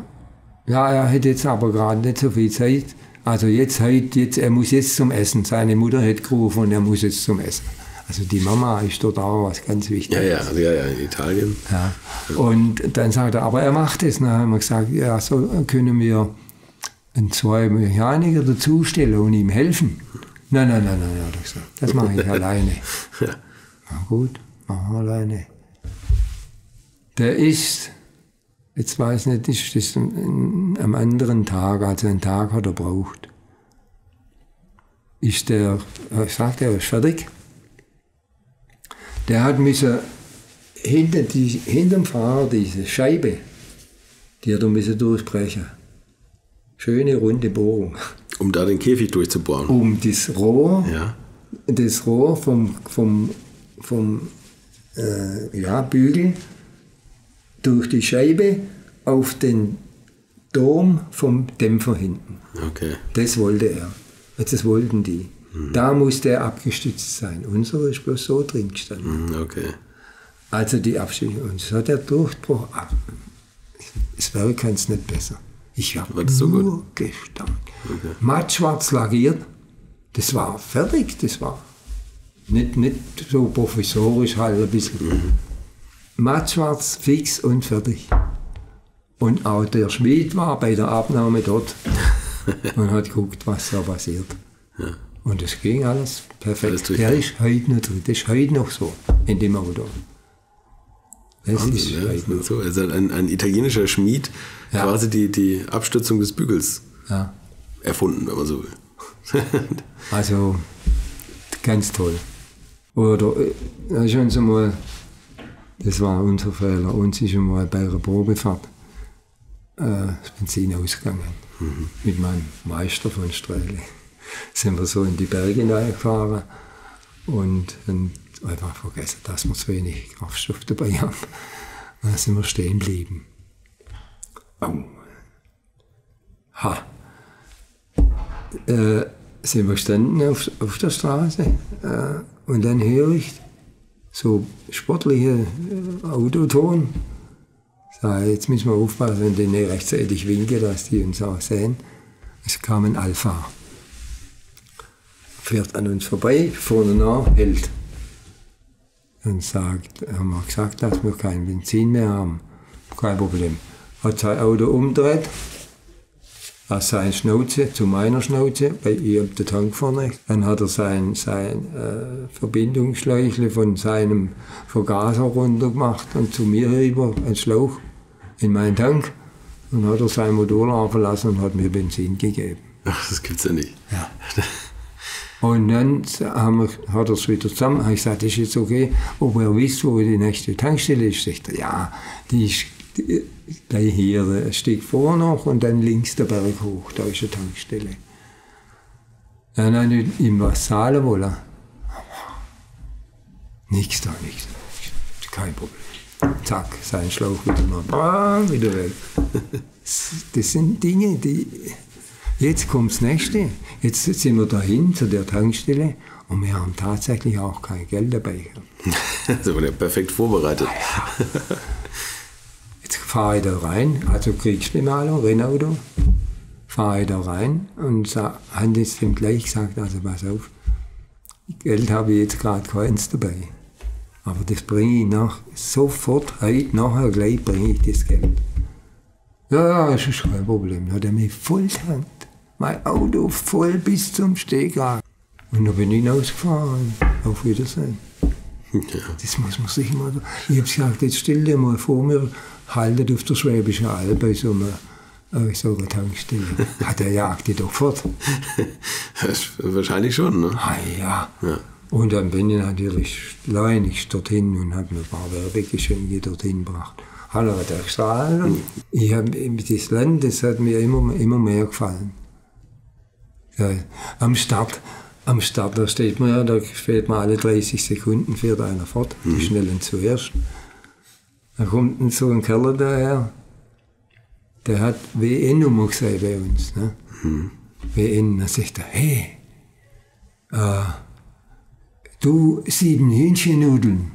Ja, er hätte jetzt aber gerade nicht so viel Zeit. Also jetzt heute, jetzt, er muss jetzt zum Essen. Seine Mutter hat gerufen und er muss jetzt zum Essen. Also die Mama ist dort auch was ganz Wichtiges. Ja, ja, also ja, ja, in Italien. Ja. Und dann sagt er, aber er macht es. Dann haben wir gesagt, ja, so können wir einen zwei Mechaniker dazustellen und ihm helfen. Nein, nein, nein, nein, hat er gesagt. Das mache ich alleine. Ja. Na gut, machen wir alleine. Der ist, jetzt weiß ich nicht, ist das am am anderen Tag, also einen Tag hat er braucht, ist der, ich sagte, er ist fertig. Der hat müssen hinter, die, hinterm Fahrer diese Scheibe, die hat er müssen durchbrechen. Schöne runde Bohrung. Um da den Käfig durchzubohren. Um das Rohr Ja. das Rohr vom, vom, vom äh, ja, Bügel durch die Scheibe auf den Dom vom Dämpfer hinten. Okay. Das wollte er. Das wollten die. Da musste er abgestützt sein. Unsere ist bloß so drin gestanden. Hm, Okay. Also die Abstützung. Und das hat er Durchbruch. ab. Das Werk kann es nicht besser. Ich habe das so nur gestanden. Mattschwarz lagiert. Das war fertig. Das war nicht, nicht so professorisch, halt ein bisschen. Mattschwarz, fix und fertig. Und auch der Schmied war bei der Abnahme dort und hat geguckt, was da passiert. Ja. Und es ging alles perfekt. Alles durch- der ist heute noch drin. Das ist heute noch so in dem Auto. Das ist Wahnsinn, ja, heute noch so. Also ein, ein italienischer Schmied Ja. quasi die, die Abstützung des Bügels Ja. erfunden, wenn man so will. Also ganz toll. Oder äh, da ist uns einmal, das war unser Fehler, uns ist einmal bei einer Probefahrt äh, das Benzin ausgegangen. Mit meinem Meister von Strehle. Sind wir so in die Berge gefahren und dann einfach vergessen, dass wir zu wenig Kraftstoff dabei haben. Dann sind wir stehen geblieben. Au. Ha äh, sind wir gestanden auf, auf der Straße äh, und dann höre ich so sportliche äh, Autoton. Sag, jetzt müssen wir aufpassen, wenn die nicht rechtzeitig winken, dass die uns auch sehen. Es kam ein Alpha. Fährt an uns vorbei, vorne nach, hält. Dann sagt, haben wir gesagt, dass wir kein Benzin mehr haben. Kein Problem. Hat sein Auto umgedreht, aus seiner Schnauze zu meiner Schnauze, bei ihr auf der Tank vorne. Dann hat er sein, sein äh, Verbindungsschläuchle von seinem Vergaser runter gemacht und zu mir rüber, ein Schlauch, in meinen Tank. Und hat er sein Motor laufen lassen und hat mir Benzin gegeben. Ach, das gibt's ja nicht. Ja. Und dann haben wir, hat er es wieder zusammen. Habe ich gesagt, das ist jetzt okay. Ob er wisst, wo die nächste Tankstelle ist, sagt er, ja, die ist gleich hier ein Stück vor noch und dann links der Berg hoch, da ist eine Tankstelle. Dann habe ich ihm was zahlen wollen. Nichts da, nichts. Kein Problem. Zack, sein Schlauch wieder. Bam, wieder weg. Das sind Dinge, die. Jetzt kommt das nächste. Jetzt sind wir dahin zu der Tankstelle und wir haben tatsächlich auch kein Geld dabei. Also war der perfekt vorbereitet. Jetzt fahre ich da rein, also Kriegsbemalung, Rennauto, fahre ich da rein und haben jetzt dem gleich gesagt, also pass auf, Geld habe ich jetzt gerade keins dabei. Aber das bringe ich nach, sofort, heute, nachher gleich bringe ich das Geld. Ja, ja, das ist kein Problem. Dann hat er mich voll tankt. Mein Auto voll bis zum Stehgrat. Und dann bin ich hinausgefahren. Auf Wiedersehen. Das muss man sich mal. Ich habe gesagt, jetzt stell dir mal vor, wir halten auf der Schwäbischen Alb bei so einer, äh, so einer Tankstelle. Hat er jagt die doch fort. Wahrscheinlich schon, ne? Ah ja. Ja. Und dann bin ich natürlich schleunigst dorthin und habe mir ein paar Werbegeschenke dorthin gebracht. Hallo, der Strahl. Ich habe das Land, das hat mir immer, immer mehr gefallen. Ja, am Start, am Start, da steht man ja, da fährt man alle 30 Sekunden, fährt einer fort, die Schnellen zuerst. Da kommt ein so ein Kerl daher, der hat WN-Nummer gesehen bei uns. Ne? WN, da sagt er, hey, äh, du sieben Hähnchennudeln.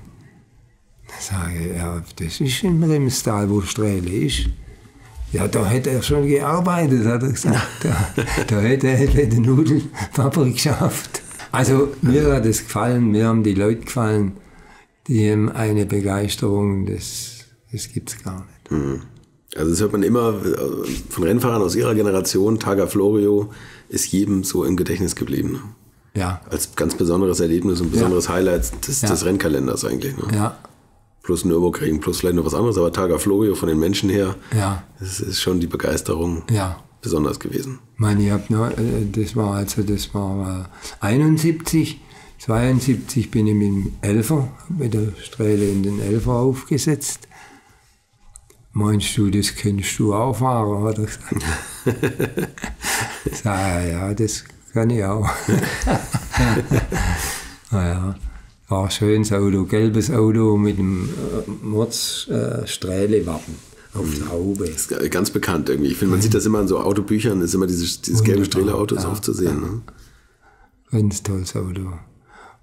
Da sage ich, ja, das ist in Bremstal, wo Strähle ist. Ja, da hätte er schon gearbeitet, hat er gesagt. Da, da hätte er der Nudelfabrik geschafft. Also mir hat es gefallen, mir haben die Leute gefallen, die haben eine Begeisterung, das, das gibt es gar nicht. Also das hört man immer äh, von Rennfahrern aus ihrer Generation. Targa Florio ist jedem so im Gedächtnis geblieben. Ja, Als ganz besonderes Erlebnis und besonderes Highlight des, Ja. des Rennkalenders eigentlich. Ne? ja, Plus Nürburgring, plus vielleicht noch was anderes, aber Targa Florio von den Menschen her, ja, das ist schon die Begeisterung ja. besonders gewesen. Ich meine, ich hab noch, äh, das war also, das war äh, 71, 72 bin ich mit dem Elfer, mit der Strähle in den Elfer aufgesetzt. Meinst du, das kennst du auch fahren, hat er gesagt. Ich sag, ja, ja, das kann ich auch. naja, war ein schönes Auto, gelbes Auto mit einem äh, Mordssträhle-Wappen auf der Haube. Das ist ganz bekannt irgendwie. Ich finde, man sieht das immer in so Autobüchern, ist immer dieses, dieses gelbe Strähleautos ja, oft zu sehen. Ne? Ganz tolles Auto.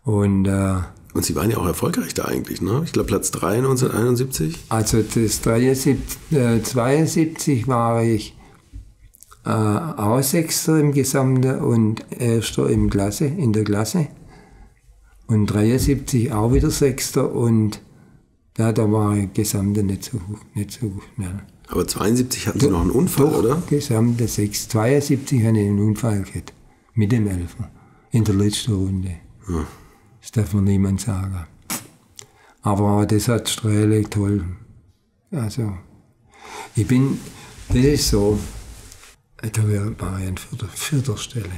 Und äh, Und sie waren ja auch erfolgreich da eigentlich. Ne? Ich glaube Platz 3 1971. also das 73, äh, 72 war ich äh, auch Sechster im Gesamten und Erster im Klasse, in der Klasse. Und 73 auch wieder Sechster und Ja, da war der Gesamte nicht so, nicht so schnell. Aber 72 hatten Sie noch einen Unfall, Doch, oder? Gesamte 6. 72 hatte ich einen Unfall gehabt. Mit dem Elfer. In der letzten Runde. Das darf man niemand sagen. Aber das hat Strähle toll. Also, ich bin, das ist so, da wäre Marian für der Vierterstelle.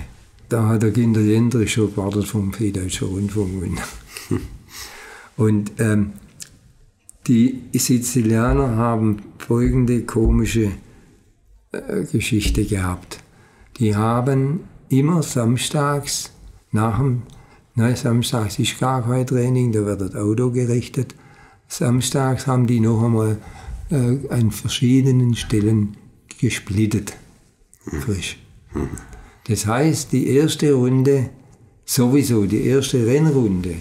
Da hat der Kinder Jendrich schon gewartet vom Süddeutschen Rundfunk. Und ähm, die Sizilianer haben folgende komische äh, Geschichte gehabt. Die haben immer samstags nach dem, nein, samstags ist gar kein Training, da wird das Auto gerichtet. Samstags haben die noch einmal äh, an verschiedenen Stellen gesplittet, frisch. Das heißt, die erste Runde, sowieso die erste Rennrunde,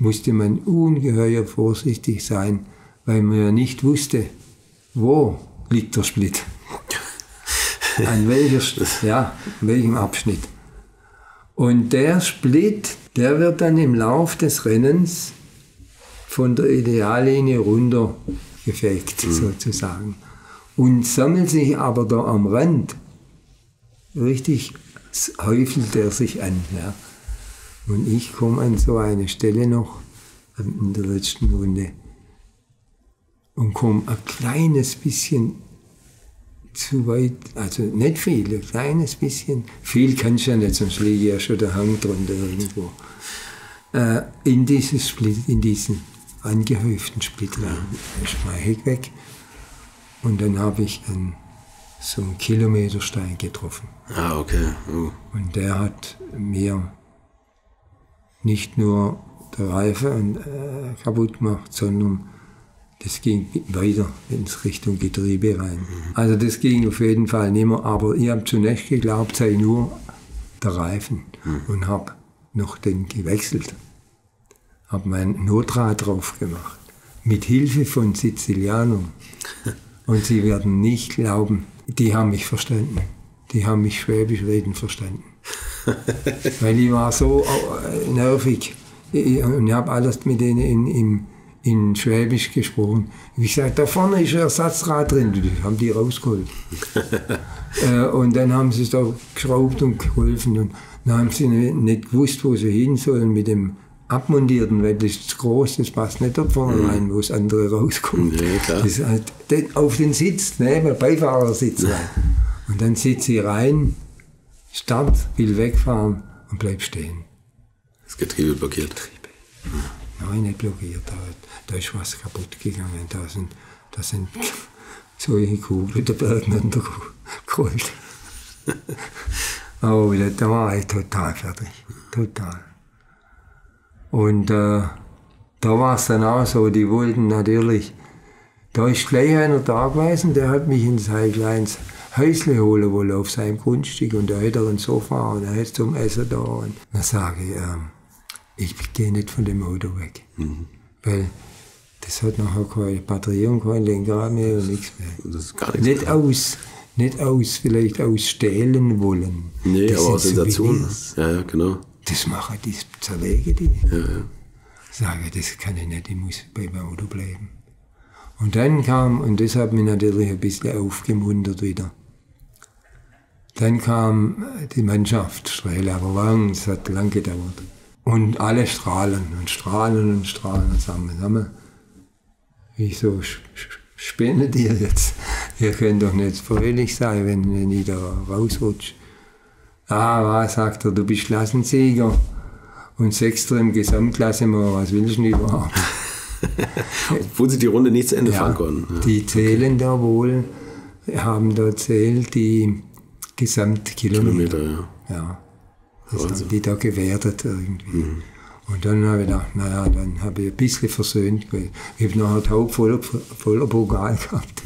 musste man ungeheuer vorsichtig sein, weil man ja nicht wusste, wo liegt der Split. An, welcher, ja, welchem Abschnitt. Und der Split, der wird dann im Lauf des Rennens von der Ideallinie runter gefegt, sozusagen. Und sammelt sich aber da am Rand, richtig häufelt er sich an. Ja. Und ich komme an so eine Stelle noch in der letzten Runde und komme ein kleines bisschen zu weit, also nicht viel, ein kleines bisschen, viel kann ich ja nicht, sonst liege ja schon der Hang drunter irgendwo, äh, in dieses Split, in diesen angehäuften Split rein. Weg und dann habe ich einen, so einen Kilometerstein getroffen. Ah, okay. Oh. Und der hat mir nicht nur der Reifen äh, kaputt gemacht, sondern das ging weiter ins Richtung Getriebe rein. Also das ging auf jeden Fall nicht mehr, aber ich habe zunächst geglaubt, sei nur der Reifen und habe noch den gewechselt. Habe mein Notrad drauf gemacht, mit Hilfe von Sizilianern. Und Sie werden nicht glauben, die haben mich verstanden. Die haben mich Schwäbisch reden verstanden. Weil ich war so äh, nervig. Und ich habe alles mit denen in, in, in Schwäbisch gesprochen. Ich sage, da vorne ist ein Ersatzrad drin. Das haben die rausgeholt. äh, und dann haben sie es da geschraubt und geholfen. Und dann haben sie nicht gewusst, wo sie hin sollen mit dem Abmontierten, weil das ist zu groß, das passt nicht dort vorne rein, wo das andere rauskommt. Nee, klar. Das ist halt auf den Sitz, ne, Beifahrersitz rein. Und dann sitze ich rein, Start, will wegfahren und bleib stehen. Das Getriebe blockiert. Nein, nicht blockiert. Da, da ist was kaputt gegangen. Da sind, da sind solche Kugeln der Berg runtergerollt. oh, da- da war ich total fertig. Total. Und äh, da war es dann auch so, die wollten natürlich, da ist gleich einer da gewesen, der hat mich in sein kleines Häusle holen wollen auf seinem Grundstück und da hätte er ein Sofa und er hätte zum Essen da. Und dann sage ich, ähm, ich gehe nicht von dem Auto weg. Weil das hat nachher keine Batterie und kein Lenkrad mehr und nichts mehr. Das ist gar nichts. Nicht mehr. aus, nicht aus, vielleicht aus stehlen wollen. Nee, Das aber aus Sensation. Ja, ja, genau. Das machen die, zerlegen die. Ja, ja. Sage, das kann ich nicht, ich muss beim Auto bleiben. Und dann kam, und das hat mich natürlich ein bisschen aufgemuntert wieder, dann kam die Mannschaft, Strehle, aber lang, es hat lang gedauert. Und alle strahlen und strahlen und strahlen zusammen. zusammen. Wieso sch- sch- spinnet ihr jetzt? Ihr könnt doch nicht fröhlich sein, wenn, wenn ich da rausrutsche. Ah, was, sagt er, du bist Klassensieger und Sechster im Gesamtklassement, was willst du denn überhaupt? Obwohl sie die Runde nicht zu Ende fahren konnten. Ja. Die zählen da wohl, haben da zählt die Gesamtkilometer. Kilometer, ja. Ja, das haben die da gewertet irgendwie. Und dann habe ich gedacht, naja, dann habe ich ein bisschen versöhnt. Ich habe nachher Taub voller, voller Pokal gehabt.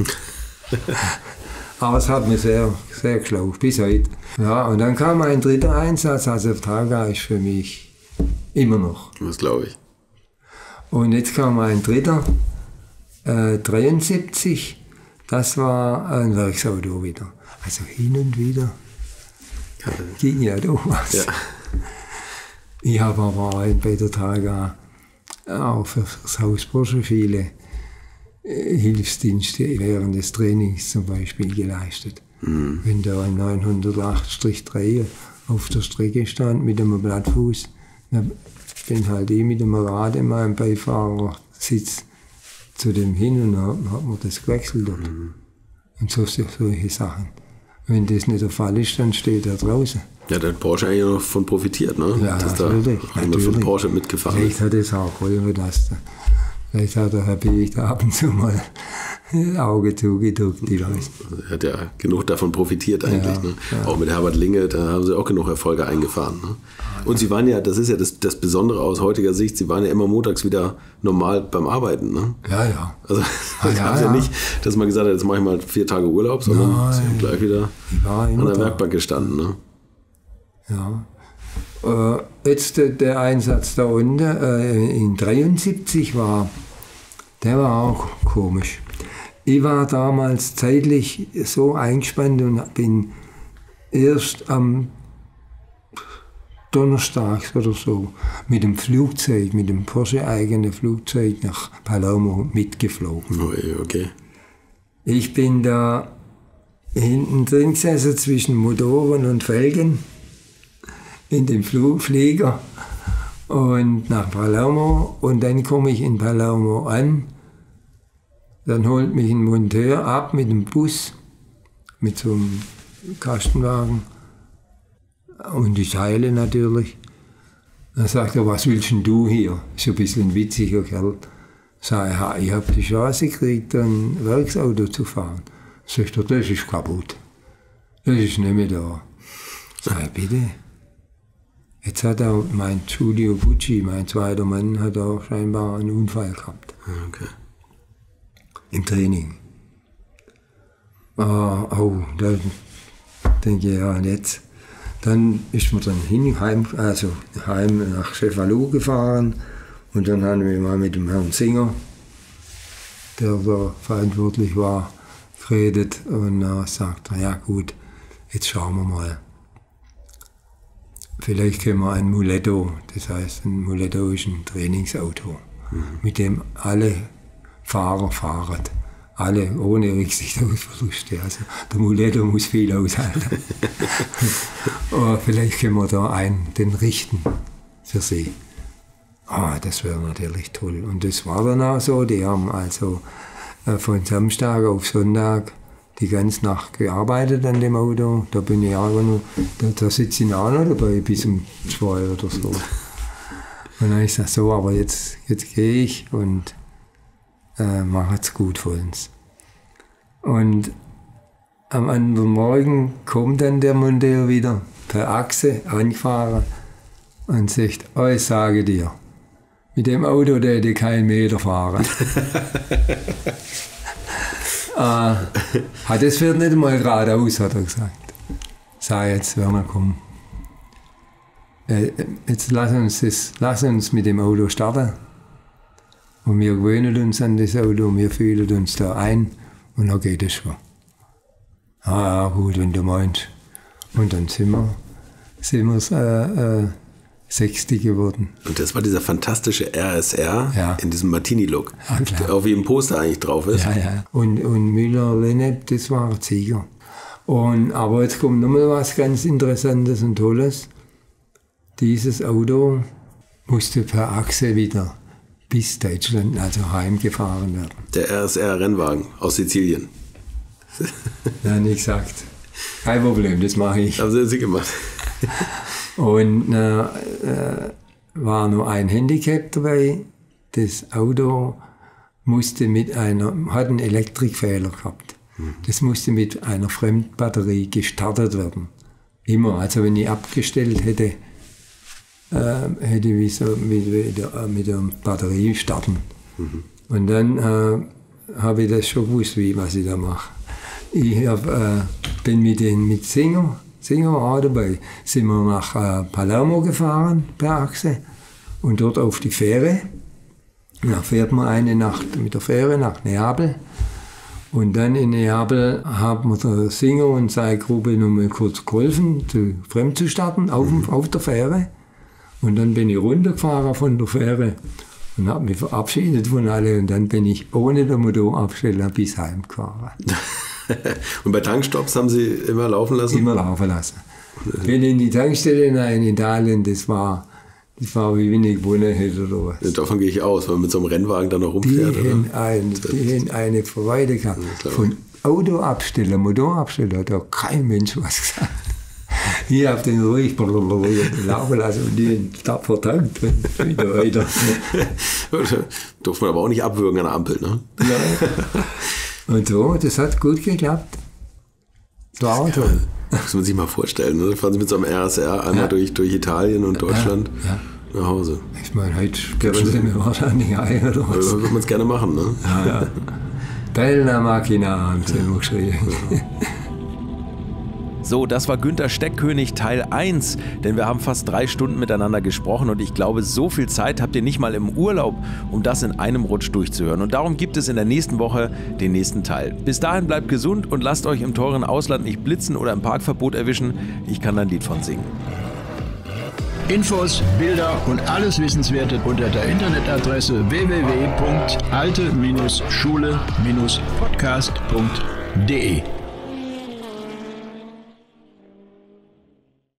Aber es hat mir sehr, sehr geschlaucht, bis heute. Ja, und dann kam ein dritter Einsatz, also Targa ist für mich immer noch. Das glaube ich. Und jetzt kam ein dritter, äh, 73, das war ein Werksauto wieder. Also hin und wieder ging ja doch was. Ja. Ich habe aber bei der Targa auch für das Haus Bursche viele Hilfsdienste während des Trainings zum Beispiel geleistet. Mhm. Wenn da ein 908-3 auf der Strecke stand mit einem Blattfuß, dann bin halt ich mit dem Rad in meinem Beifahrersitz zu dem hin und dann hat man das gewechselt dort. Mhm. Und so solche Sachen. Wenn das nicht der Fall ist, dann steht er draußen. Ja, da hat Porsche eigentlich noch von profitiert, ne? Ja, Dass natürlich. da natürlich. von Porsche mitgefahren Vielleicht hat es auch geholfen, dass da, vielleicht hat der Herr Bicht ab und zu mal Auge zugedrückt, die weiß. Er hat ja genug davon profitiert eigentlich. Ja, ne? ja. Auch mit Herbert Linge, da haben sie auch genug Erfolge eingefahren. Ne? Und sie waren ja, das ist ja das, das Besondere aus heutiger Sicht, sie waren ja immer montags wieder normal beim Arbeiten. Ne? Ja, ja. Also das ja, ja, ja, nicht, dass man gesagt hat, jetzt mache ich mal vier Tage Urlaub, sondern Nein, sie haben gleich wieder an der Werkbank gestanden. Ne? Ja. Äh, jetzt äh, der Einsatz da unten äh, in 73 war, der war auch komisch. Ich war damals zeitlich so eingespannt und bin erst am Donnerstag oder so mit dem Flugzeug, mit dem Porsche-eigenen Flugzeug nach Palermo mitgeflogen. Okay. Ich bin da hinten drin gesessen zwischen Motoren und Felgen in dem Flugflieger und nach Palermo und dann komme ich in Palermo an. Dann holt mich ein Monteur ab mit dem Bus, mit so einem Kastenwagen und die Teile natürlich. Dann sagt er, was willst denn du hier? Ist ein bisschen ein witziger Kerl. Sag ich, ich habe die Chance gekriegt, ein Werksauto zu fahren. Sagt er, das ist kaputt. Das ist nicht mehr da. Sag ich, bitte. Jetzt hat er mein Giulio Bucci, mein zweiter Mann, hat auch scheinbar einen Unfall gehabt. Okay. Im Training. Ah, oh, da denke ich, ja, und jetzt. Dann ist man dann hin, heim, also heim nach Cefalou gefahren und dann haben wir mal mit dem Herrn Singer, der da verantwortlich war, geredet und dann sagt er, ja gut, jetzt schauen wir mal. Vielleicht können wir ein Muletto, das heißt, ein Muletto ist ein Trainingsauto, mhm. mit dem alle Fahrer fahren. Alle ohne Rücksicht auf Verluste. Also der Muletto muss viel aushalten. Aber vielleicht können wir da einen, den richten für sie. Ah, das wäre natürlich toll. Und das war dann auch so. Die haben also äh, von Samstag auf Sonntag die ganze Nacht gearbeitet an dem Auto. Da bin ich auch noch, da, da sitze ich auch noch dabei bis um zwei oder so. Und dann habe ich gesagt, so, aber jetzt, jetzt gehe ich und äh, mache es gut für uns. Und am anderen Morgen kommt dann der Monteur wieder per Achse angefahren und sagt, oh, ich sage dir, mit dem Auto der hätte kein Meter fahren. äh, das fährt nicht mal geradeaus, hat er gesagt. Sag jetzt, Werner, komm. Äh, jetzt lass uns, das, lass uns mit dem Auto starten. Und wir gewöhnen uns an das Auto, und wir fühlen uns da ein und dann geht es schon. Ah, ja, gut, wenn du meinst. Und dann sind wir, sind wir äh, äh, 60 geworden. Und das war dieser fantastische RSR ja. in diesem Martini-Look, ja, der auf jedem Poster eigentlich drauf ist. Ja, ja. Und, und Müller-Lennep, das war Sieger. Und, aber jetzt kommt nochmal was ganz Interessantes und Tolles. Dieses Auto musste per Achse wieder bis Deutschland, also heimgefahren werden. Der RSR-Rennwagen aus Sizilien. Nein, nicht gesagt. Kein Problem, das mache ich. Haben Sie gemacht. Und äh, äh, war nur ein Handicap dabei. Das Auto musste mit einer, hat einen Elektrikfehler gehabt. Mhm. Das musste mit einer Fremdbatterie gestartet werden. Immer. Also wenn ich abgestellt hätte, äh, hätte ich so mit, mit, der, mit der Batterie starten. Mhm. Und dann äh, habe ich das schon gewusst, wie, was ich da mache. Ich hab, äh, bin mit, den, mit Singer auch dabei. Sind wir nach äh, Palermo gefahren per Achse und dort auf die Fähre. Da fährt man eine Nacht mit der Fähre nach Neapel. Und dann in Neapel haben wir der Singer und seine Gruppe noch mal kurz geholfen, zu, fremd zu starten auf, auf der Fähre. Und dann bin ich runtergefahren von der Fähre und habe mich verabschiedet von alle und dann bin ich ohne den Motorabsteller bis heim gefahren. und bei Tankstops haben Sie immer laufen lassen? Immer laufen lassen. Bin in die Tankstelle in Italien, das war, das war wie wenn ich gewonnen hätte oder was. Davon gehe ich aus, wenn man mit so einem Rennwagen dann noch rumfährt. Die haben ein, die eine Freude gehabt. Ja, Von Autoabsteller, Motorabsteller hat da kein Mensch was gesagt. Hier auf den ruhig laufen lassen und die da vertankt und wieder weiter. Durfte man aber auch nicht abwürgen an der Ampel, ne? Und so, das hat gut geklappt. War auch toll. Muss man sich mal vorstellen, ne? Fahren Sie mit so einem RSR einmal Ja. durch, durch Italien und Deutschland Ja. nach Hause. Ich meine, heute sperren sie mir wahrscheinlich ein oder was. Würde man es gerne machen, ne? Ja, ja. Bella Machina haben sie immer geschrieben. So, das war Günter Steckkönig Teil 1, denn wir haben fast drei Stunden miteinander gesprochen und ich glaube, so viel Zeit habt ihr nicht mal im Urlaub, um das in einem Rutsch durchzuhören. Und darum gibt es in der nächsten Woche den nächsten Teil. Bis dahin bleibt gesund und lasst euch im teuren Ausland nicht blitzen oder im Parkverbot erwischen. Ich kann ein Lied von singen. Infos, Bilder und alles Wissenswerte unter der Internetadresse www.alte-schule-podcast.de.